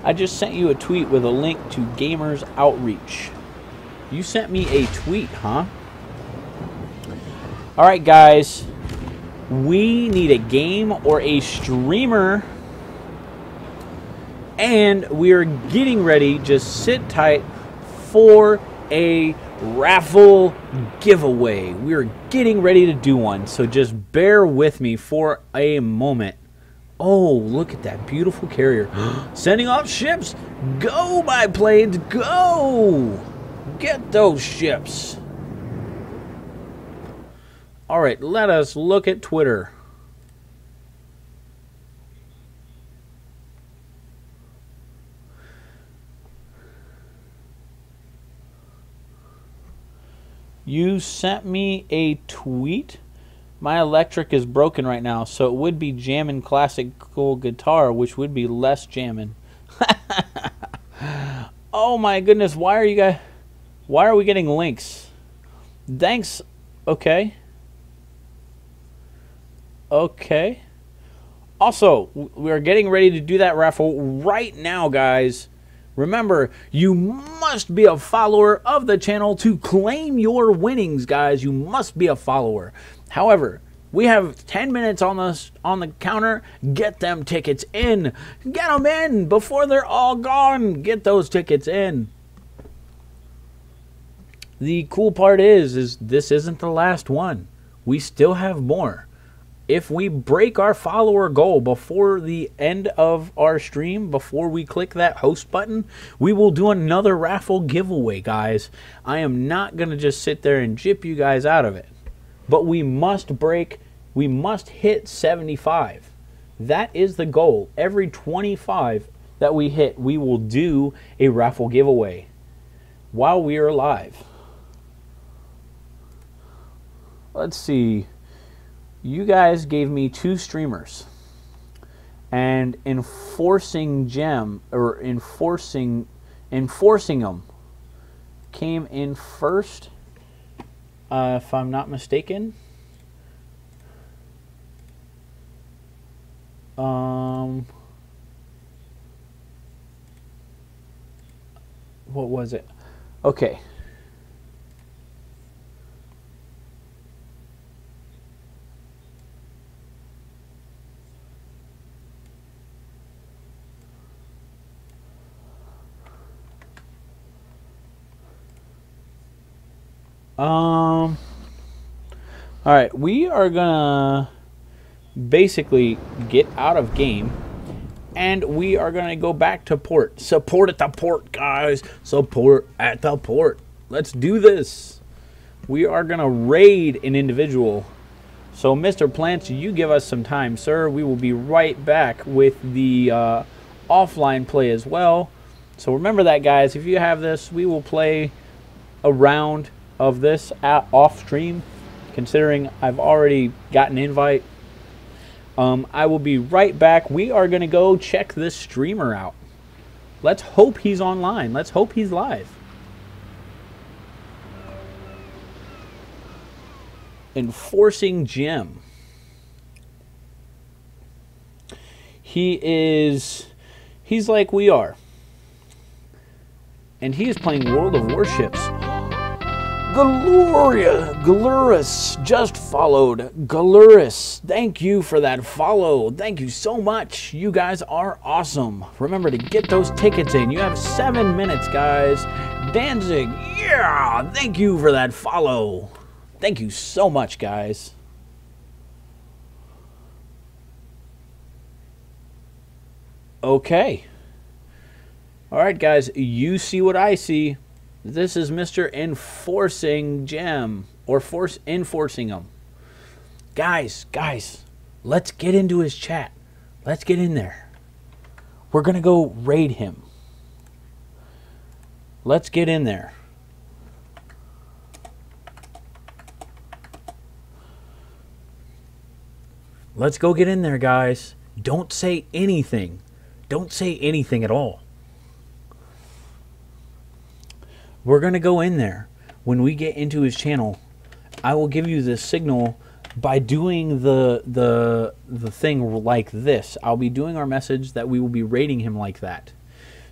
I just sent you a tweet with a link to Gamers Outreach. You sent me a tweet, huh? All right, guys. We need a game or a streamer. And we are getting ready. Just sit tight for a raffle giveaway. We're getting ready to do one. So just bear with me for a moment. Oh, look at that beautiful carrier. (gasps) Sending off ships. Go, my planes, go! Get those ships. All right, let us look at Twitter. You sent me a tweet. My electric is broken right now, so it would be jamming classical guitar, which would be less jamming. (laughs) oh my goodness, why are you guys why are we getting links? Thanks. Okay. Okay. Also, we are getting ready to do that raffle right now, guys. Remember, you must be a follower of the channel to claim your winnings, guys. You must be a follower. However, we have 10 minutes on the, on the counter. Get them tickets in. Get them in before they're all gone. Get those tickets in. The cool part is, is this isn't the last one. We still have more if we break our follower goal before the end of our stream, before we click that host button, we will do another raffle giveaway, guys. I am not going to just sit there and jip you guys out of it. But we must break, we must hit 75. That is the goal. Every 25 that we hit, we will do a raffle giveaway while we are live. Let's see you guys gave me two streamers. And enforcing gem or enforcing enforcing them came in first uh, if i'm not mistaken. Um what was it? Okay Um. All right, we are gonna basically get out of game, and we are gonna go back to port. Support at the port, guys. Support at the port. Let's do this. We are gonna raid an individual. So, Mr. Plants, you give us some time, sir. We will be right back with the uh, offline play as well. So remember that, guys. If you have this, we will play around of this off stream, considering I've already got an invite. Um, I will be right back. We are going to go check this streamer out. Let's hope he's online. Let's hope he's live. Enforcing Jim. He is. He's like we are. And he is playing World of Warships. Gloria Galurus just followed. Galurus, thank you for that follow. Thank you so much. You guys are awesome. Remember to get those tickets in. You have seven minutes, guys. Danzig, yeah, thank you for that follow. Thank you so much, guys. Okay. All right, guys, you see what I see. This is Mr. Enforcing Gem or force enforcing him. Guys, guys, let's get into his chat. Let's get in there. We're going to go raid him. Let's get in there. Let's go get in there, guys. Don't say anything. Don't say anything at all. We're going to go in there. When we get into his channel, I will give you the signal by doing the the the thing like this. I'll be doing our message that we will be rating him like that.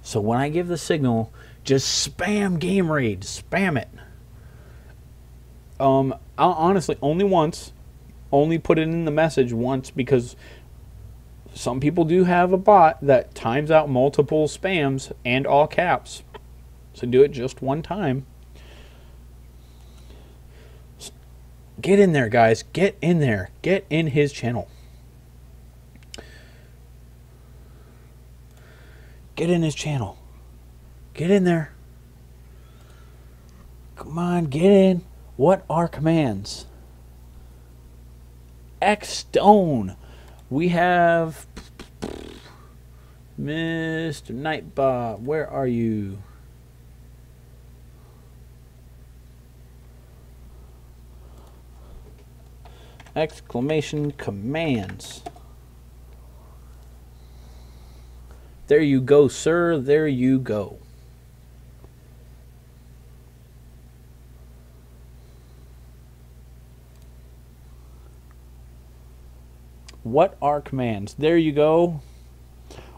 So when I give the signal, just spam game raid, spam it. Um, I'll, honestly, only once, only put it in the message once because some people do have a bot that times out multiple spams and all caps. So do it just one time. Get in there, guys. Get in there. Get in his channel. Get in his channel. Get in there. Come on, get in. What are commands? X Stone. We have Mr. Nightbot. Where are you? Exclamation commands. There you go, sir. There you go. What are commands? There you go.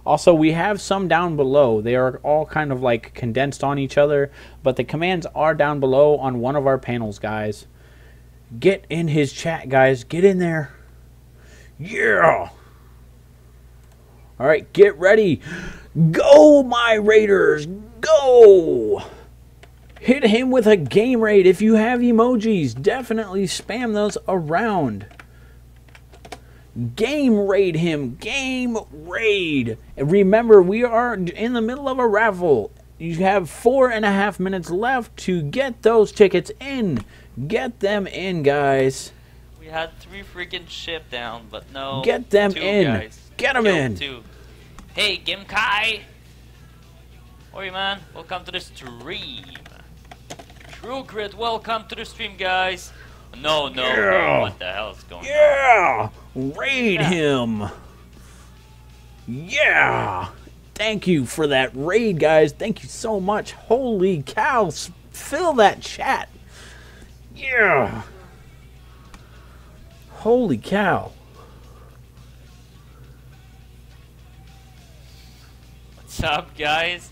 Also, we have some down below. They are all kind of like condensed on each other, but the commands are down below on one of our panels, guys. Get in his chat, guys. Get in there. Yeah. All right, get ready. Go, my Raiders. Go. Hit him with a game raid. If you have emojis, definitely spam those around. Game raid him. Game raid. And remember, we are in the middle of a raffle. You have four and a half minutes left to get those tickets in. Get them in, guys. We had three freaking ship down, but no. Get them in. Guys. Get 'em Killed in. Two. Hey, Gimkai. Oi, man. Welcome to the stream. True Grit, welcome to the stream, guys. No, no, Yeah. no. What the hell is going on? Yeah! Raid him! Yeah! Thank you for that raid, guys. Thank you so much. Holy cow. Fill that chat. Yeah! Holy cow. What's up, guys?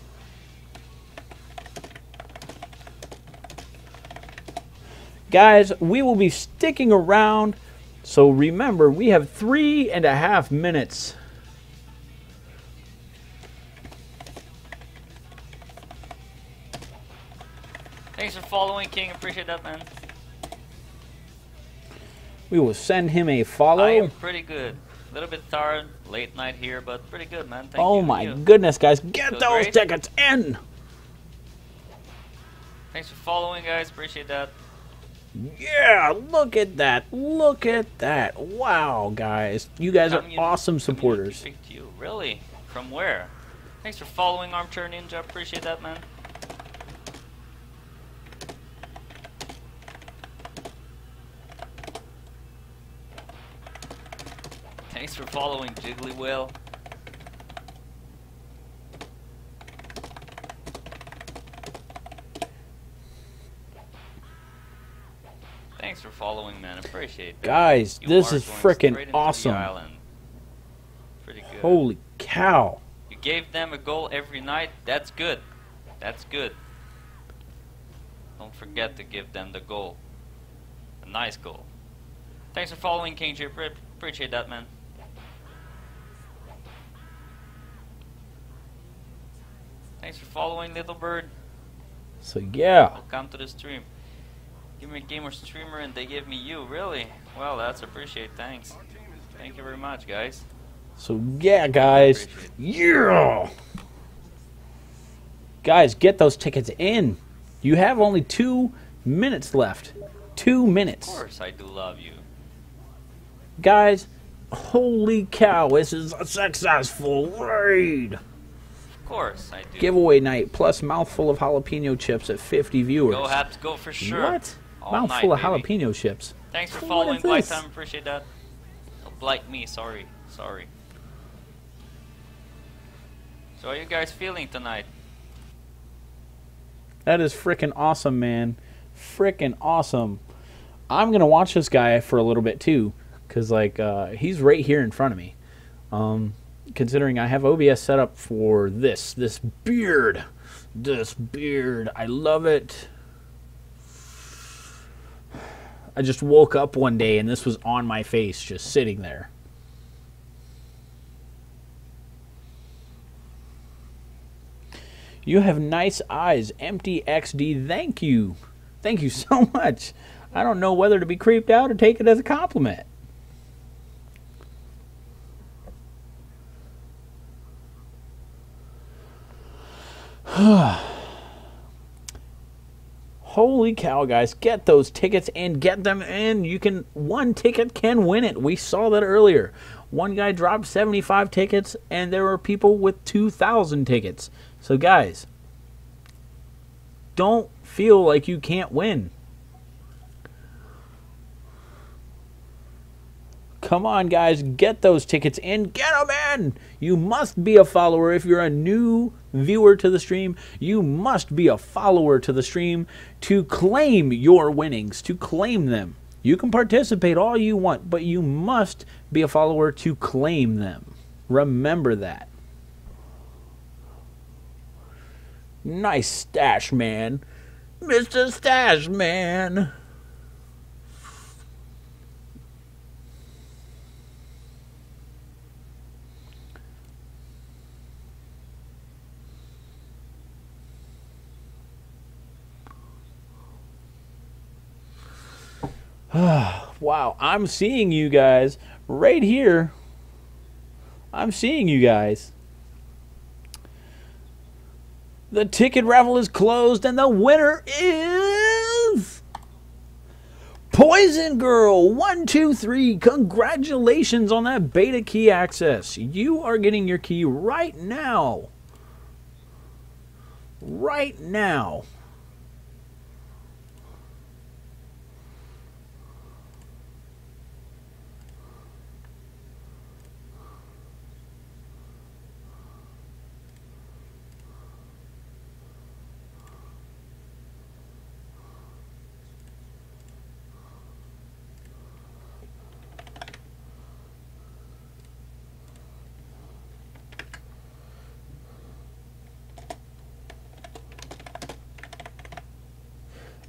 Guys, we will be sticking around. So remember, we have three and a half minutes. Thanks for following, King. Appreciate that, man. We will send him a follow. I am pretty good. A little bit tired, late night here, but pretty good, man. Thank oh you. my you. goodness, guys. Get those great. tickets in! Thanks for following, guys. Appreciate that. Yeah, look at that. Look at that. Wow, guys. You guys are awesome supporters. picked you. Really? From where? Thanks for following Armchair Ninja. Appreciate that, man. Thanks for following Jiggly Whale. Thanks for following, man. Appreciate that. Guys, You this is freaking straight into the awesome. Pretty good. Holy cow. You gave them a goal every night. That's good. That's good. Don't forget to give them the goal. A nice goal. Thanks for following King J. Appreciate that, man. Thanks for following Little Bird. So, yeah. Welcome to the stream. Give me a gamer streamer and they give me you. Really? Well, that's appreciate. Thanks. Thank you very much, guys. So, yeah, guys. Yeah. Guys, get those tickets in. You have only two minutes left. Two minutes. Of course, I do love you. Guys, holy cow. This is a successful raid. Of course, I do. Giveaway night plus mouthful of jalapeno chips at 50 viewers. Go have to go for sure. What? All Mouthful night, of baby. jalapeno chips. Thanks for What following Blight? Time. Appreciate that. Blight me. Sorry. Sorry. So, how you guys feeling tonight? That is freaking awesome, man. Freaking awesome. I'm gonna watch this guy for a little bit too, cause like uh, he's right here in front of me. Um, considering I have OBS set up for this, this beard. This beard. I love it. I just woke up one day and this was on my face, just sitting there. You have nice eyes, empty XD. Thank you. Thank you so (laughs) much. I don't know whether to be creeped out or take it as a compliment. (sighs) Holy cow, guys. Get those tickets and get them in. You can, one ticket can win it. We saw that earlier. One guy dropped 75 tickets, and there were people with 2,000 tickets. So, guys, don't feel like you can't win. Come on, guys, get those tickets and get them in. You must be a follower. If you're a new viewer to the stream, you must be a follower to the stream to claim your winnings, to claim them. You can participate all you want, but you must be a follower to claim them. Remember that. Nice stash, man. Mr. Stash Man. (sighs) wow, I'm seeing you guys right here. I'm seeing you guys. The ticket raffle is closed, and the winner is. Poison Girl 123. Congratulations on that beta key access. You are getting your key right now. Right now.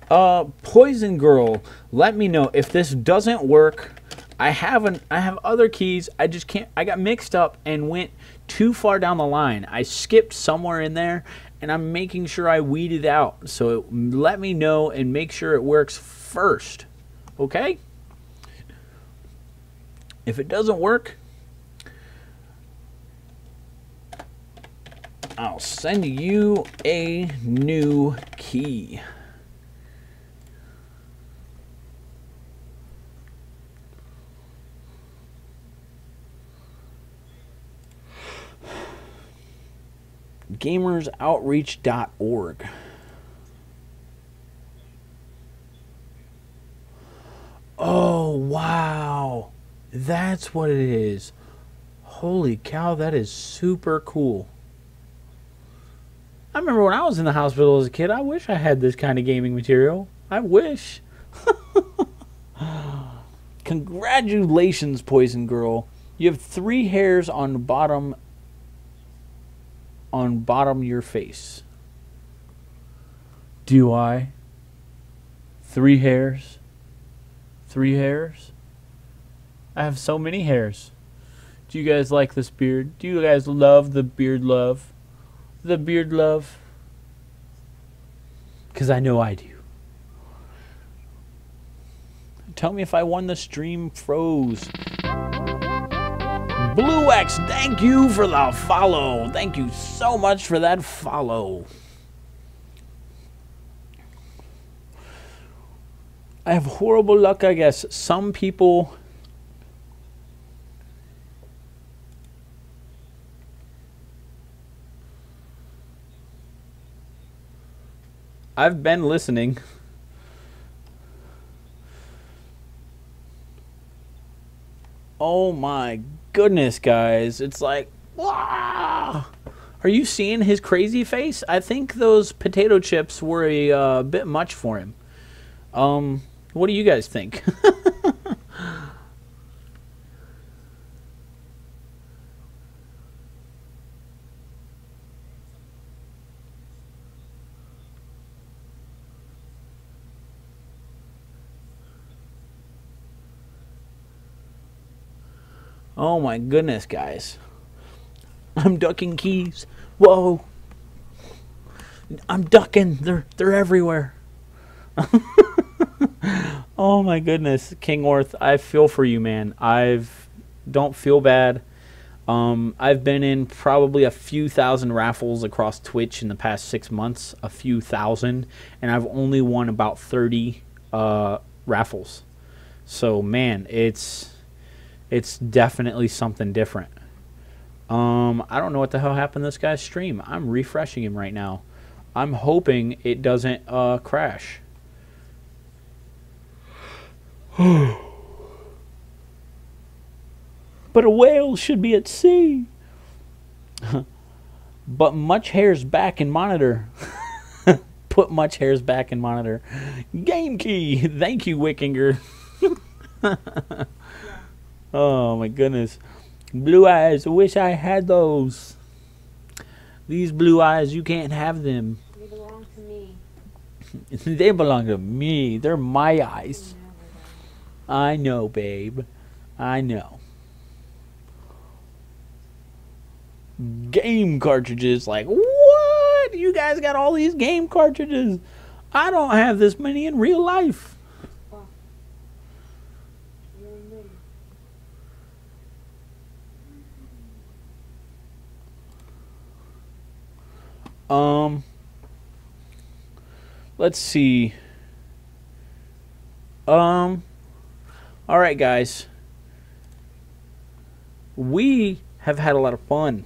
Uh, Poison Girl, let me know if this doesn't work. I have an I have other keys. I just can't. I got mixed up and went too far down the line. I skipped somewhere in there, and I'm making sure I weed it out. So let me know and make sure it works first. Okay. If it doesn't work, I'll send you a new key. gamersoutreach.org. Oh, wow. That's what it is. Holy cow, that is super cool. I remember when I was in the hospital as a kid, I wish I had this kind of gaming material. I wish. (laughs) Congratulations, Poison Girl. You have three hairs on the bottom on bottom your face. Do I? Three hairs? Three hairs? I have so many hairs. Do you guys like this beard? Do you guys love the beard love? The beard love? Because I know I do. Tell me if I won the stream froze. Blue X, thank you for the follow. Thank you so much for that follow. I have horrible luck, I guess. Some people. I've been listening. Oh my goodness, guys. It's like, Wah! are you seeing his crazy face? I think those potato chips were a uh, bit much for him. Um, what do you guys think? (laughs) Oh my goodness, guys. I'm ducking keys. Whoa. I'm ducking. They're they're everywhere. (laughs) oh my goodness, King Orth, I feel for you, man. I've don't feel bad. Um, I've been in probably a few thousand raffles across Twitch in the past six months, a few thousand, and I've only won about thirty uh, raffles. So man, it's it's definitely something different. Um, I don't know what the hell happened to this guy's stream. I'm refreshing him right now. I'm hoping it doesn't uh, crash. (sighs) but a whale should be at sea. (laughs) but much hairs back in monitor. (laughs) Put much hairs back in monitor. Game key. Thank you, Wickinger. (laughs) oh my goodness. Blue eyes. I wish I had those. These blue eyes, you can't have them. They belong to me. (laughs) they belong to me. They're my eyes. I know, babe. I know. Game cartridges, like, what? You guys got all these game cartridges. I don't have this many in real life. Um, let's see. Um, all right, guys. We have had a lot of fun.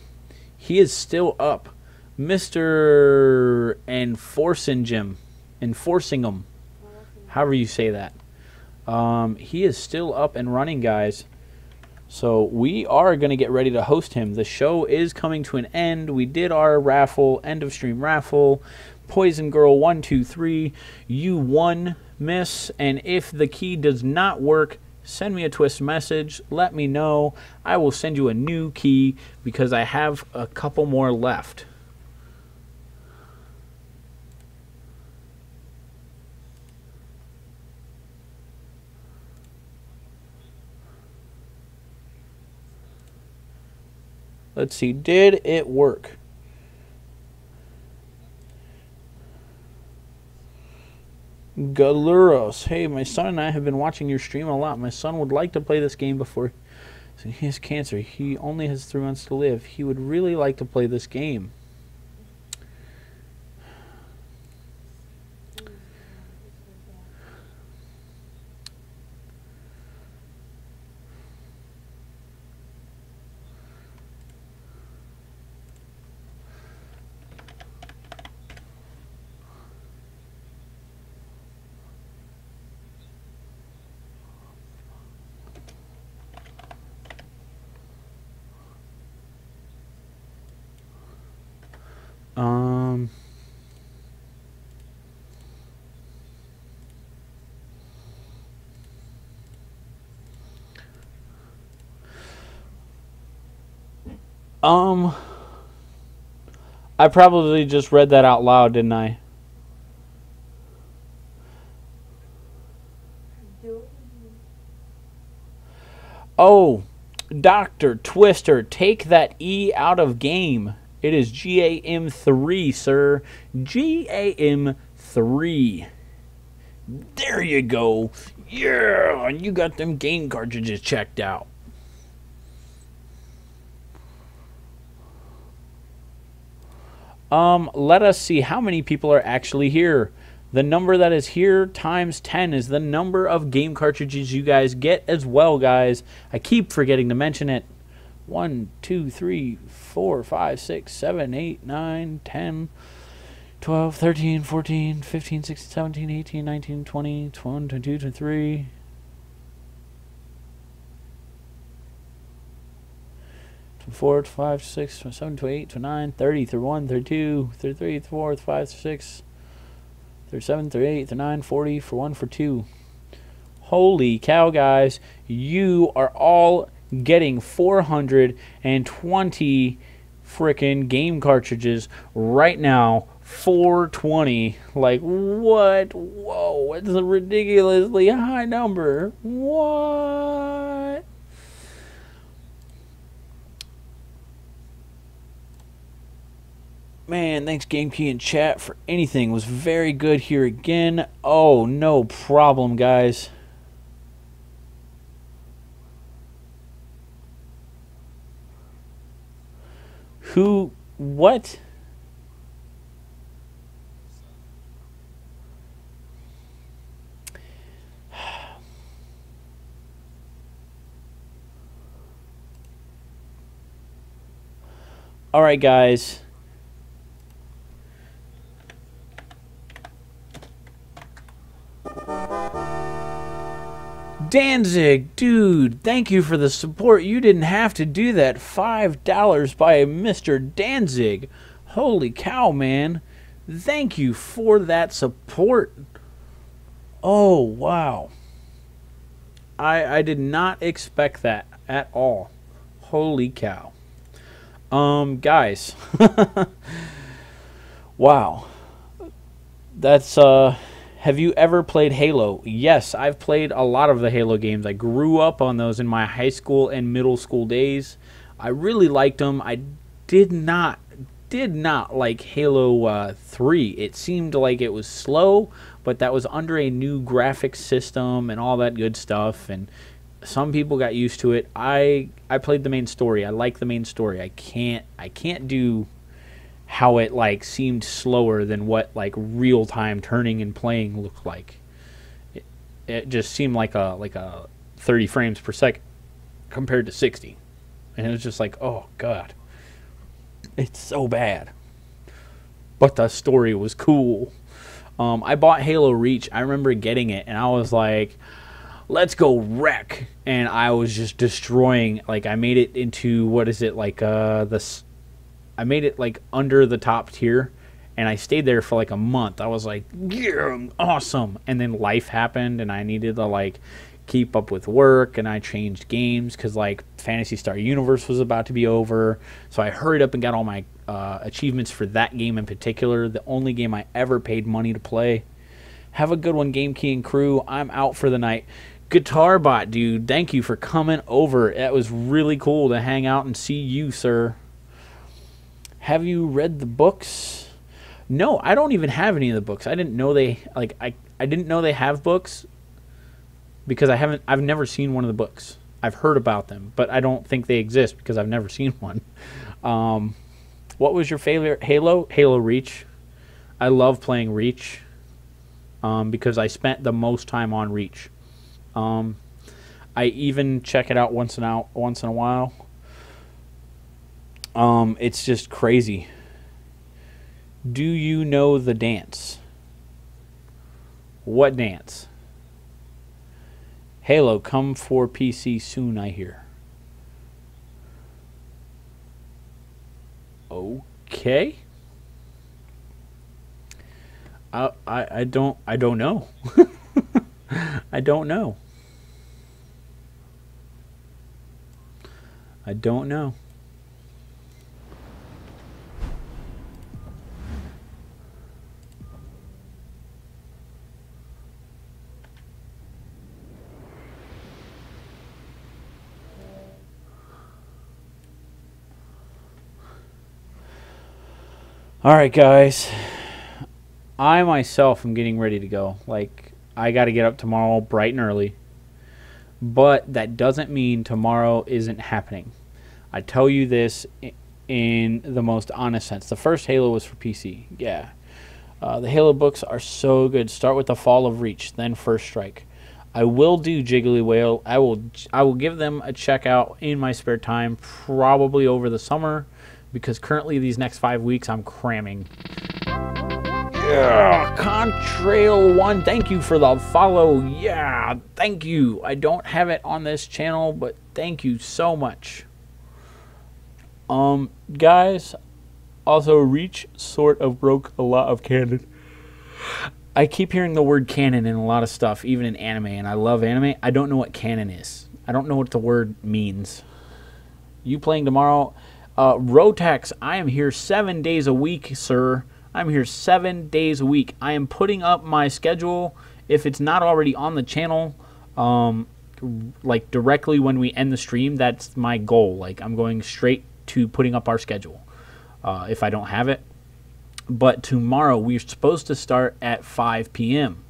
He is still up, Mister Enforcing Jim, enforcing him, however you say that. Um, he is still up and running, guys. So we are going to get ready to host him. The show is coming to an end. We did our raffle, end of stream raffle. Poison Girl 123, you won, miss. And if the key does not work, send me a Twitch message. Let me know. I will send you a new key because I have a couple more left. Let's see. Did it work? Galuros. Hey, my son and I have been watching your stream a lot. My son would like to play this game before he has cancer. He only has three months to live. He would really like to play this game. Um. I probably just read that out loud, didn't I? Oh, Doctor Twister, take that E out of game. It is GAM3, sir. GAM3. There you go. Yeah, and you got them game cartridges checked out. Um, let us see how many people are actually here. The number that is here times 10 is the number of game cartridges you guys get as well, guys. I keep forgetting to mention it. 1, 2, 3, 4, 5, 6, 7, 8, 9, 10, 12, 13, 14, 15, 16, 17, 18, 19, 20, 21, 22, 23. 24, 25, 26, 27, 28, 29, 30, 31, 32, 33, 34, 35, 36, 37, 38, 39, 40, for 1, for 2. Holy cow, guys. You are all getting 420 freaking game cartridges right now 420 like what whoa it's a ridiculously high number what Man, thanks Game Key and chat for anything. Was very good here again. Oh, no problem, guys. Who what? (sighs) All right, guys. Danzig, dude, thank you for the support. You didn't have to do that. $5 by Mr. Danzig. Holy cow, man. Thank you for that support. Oh, wow. I I did not expect that at all. Holy cow. Um guys. (laughs) wow. That's uh have you ever played Halo? Yes, I've played a lot of the Halo games. I grew up on those in my high school and middle school days. I really liked them. I did not did not like Halo uh, 3. It seemed like it was slow, but that was under a new graphics system and all that good stuff and some people got used to it. I I played the main story. I like the main story. I can't I can't do how it like seemed slower than what like real time turning and playing looked like. It, it just seemed like a like a 30 frames per second compared to 60. And it was just like, "Oh god. It's so bad." But the story was cool. Um, I bought Halo Reach. I remember getting it and I was like, "Let's go wreck." And I was just destroying like I made it into what is it like uh the I made it like under the top tier and I stayed there for like a month. I was like, yeah, awesome. And then life happened and I needed to like keep up with work and I changed games cuz like Phantasy Star Universe was about to be over. So I hurried up and got all my uh, achievements for that game in particular, the only game I ever paid money to play. Have a good one, Game Key and crew. I'm out for the night. Guitar Bot, dude, thank you for coming over. That was really cool to hang out and see you, sir. Have you read the books? No, I don't even have any of the books. I didn't know they like I I didn't know they have books because I haven't I've never seen one of the books. I've heard about them, but I don't think they exist because I've never (laughs) seen one. Um, what was your favorite Halo? Halo Reach. I love playing Reach um, because I spent the most time on Reach. Um, I even check it out once in out once in a while. Um, it's just crazy. Do you know the dance? What dance? Halo come for PC soon, I hear. Okay. I I, I don't I don't know. (laughs) I don't know. I don't know. All right, guys. I myself am getting ready to go. Like, I got to get up tomorrow bright and early. But that doesn't mean tomorrow isn't happening. I tell you this in the most honest sense. The first Halo was for PC. Yeah. Uh, the Halo books are so good. Start with the Fall of Reach, then First Strike. I will do Jiggly Whale. I will I will give them a check out in my spare time, probably over the summer, because currently these next five weeks I'm cramming. Yeah, Contrail One, thank you for the follow. Yeah, thank you. I don't have it on this channel, but thank you so much. Um, guys, also Reach sort of broke a lot of canon. I keep hearing the word canon in a lot of stuff, even in anime, and I love anime. I don't know what canon is. I don't know what the word means. You playing tomorrow? Uh, Rotax, I am here seven days a week, sir. I'm here seven days a week. I am putting up my schedule. If it's not already on the channel, um, like directly when we end the stream, that's my goal. Like I'm going straight to putting up our schedule. Uh, if I don't have it, but tomorrow we're supposed to start at 5 p.m.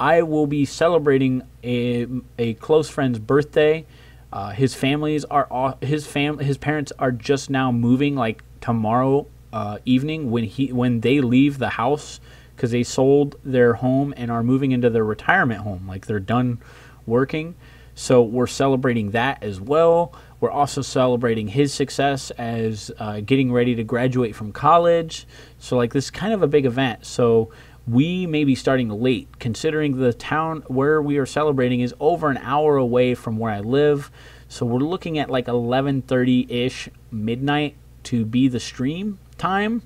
I will be celebrating a, a close friend's birthday. Uh, his families are his fam his parents are just now moving like tomorrow uh, evening when he when they leave the house because they sold their home and are moving into their retirement home like they're done working. So we're celebrating that as well. We're also celebrating his success as uh, getting ready to graduate from college. So like this is kind of a big event. So we may be starting late considering the town where we are celebrating is over an hour away from where I live. So we're looking at like 11:30ish midnight to be the stream time.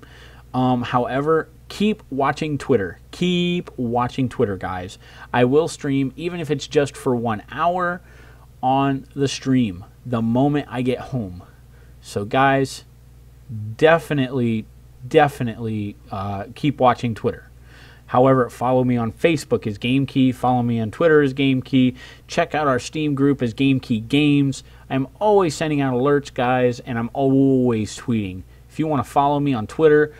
Um, however, keep watching Twitter. Keep watching Twitter, guys. I will stream even if it's just for 1 hour on the stream the moment I get home. So guys, definitely definitely uh, keep watching Twitter. However, follow me on Facebook as Game Key. Follow me on Twitter as Game Key. Check out our Steam group as Game Key Games. I'm always sending out alerts, guys, and I'm always tweeting. If you want to follow me on Twitter,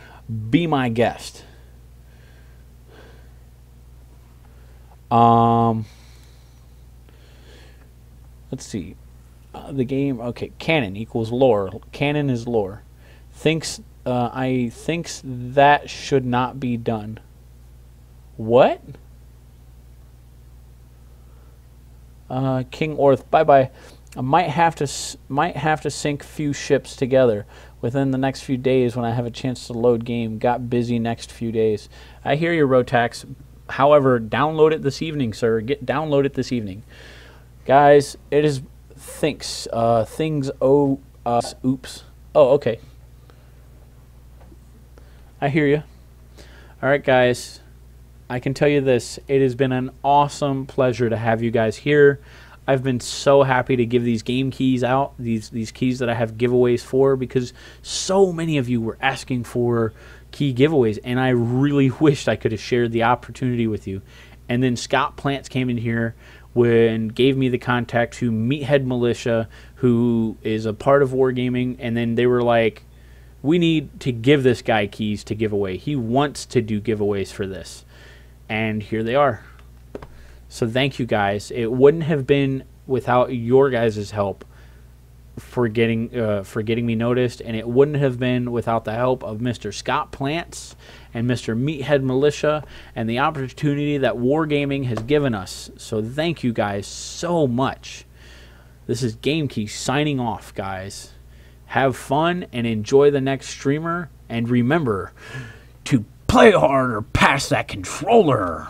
be my guest. Um, let's see. Uh, the game, okay, canon equals lore. Canon is lore. Thinks uh, I thinks that should not be done. What? Uh, King Orth, bye bye. I might have to might have to sync few ships together within the next few days when I have a chance to load game. Got busy next few days. I hear you, Rotax. However, download it this evening, sir. Get download it this evening, guys. It is thinks uh, things. Oh, uh, oops. Oh, okay. I hear you. All right, guys. I can tell you this it has been an awesome pleasure to have you guys here. I've been so happy to give these game keys out, these these keys that I have giveaways for because so many of you were asking for key giveaways and I really (laughs) wished I could have shared the opportunity with you. And then Scott Plants came in here when gave me the contact to Meathead Militia who is a part of Wargaming and then they were like we need to give this guy keys to give away. He wants to do giveaways for this and here they are. So thank you guys. It wouldn't have been without your guys' help for getting uh, for getting me noticed, and it wouldn't have been without the help of Mr. Scott Plants and Mr. Meathead Militia and the opportunity that Wargaming has given us. So thank you guys so much. This is GameKey signing off, guys. Have fun and enjoy the next streamer, and remember to play hard or pass that controller.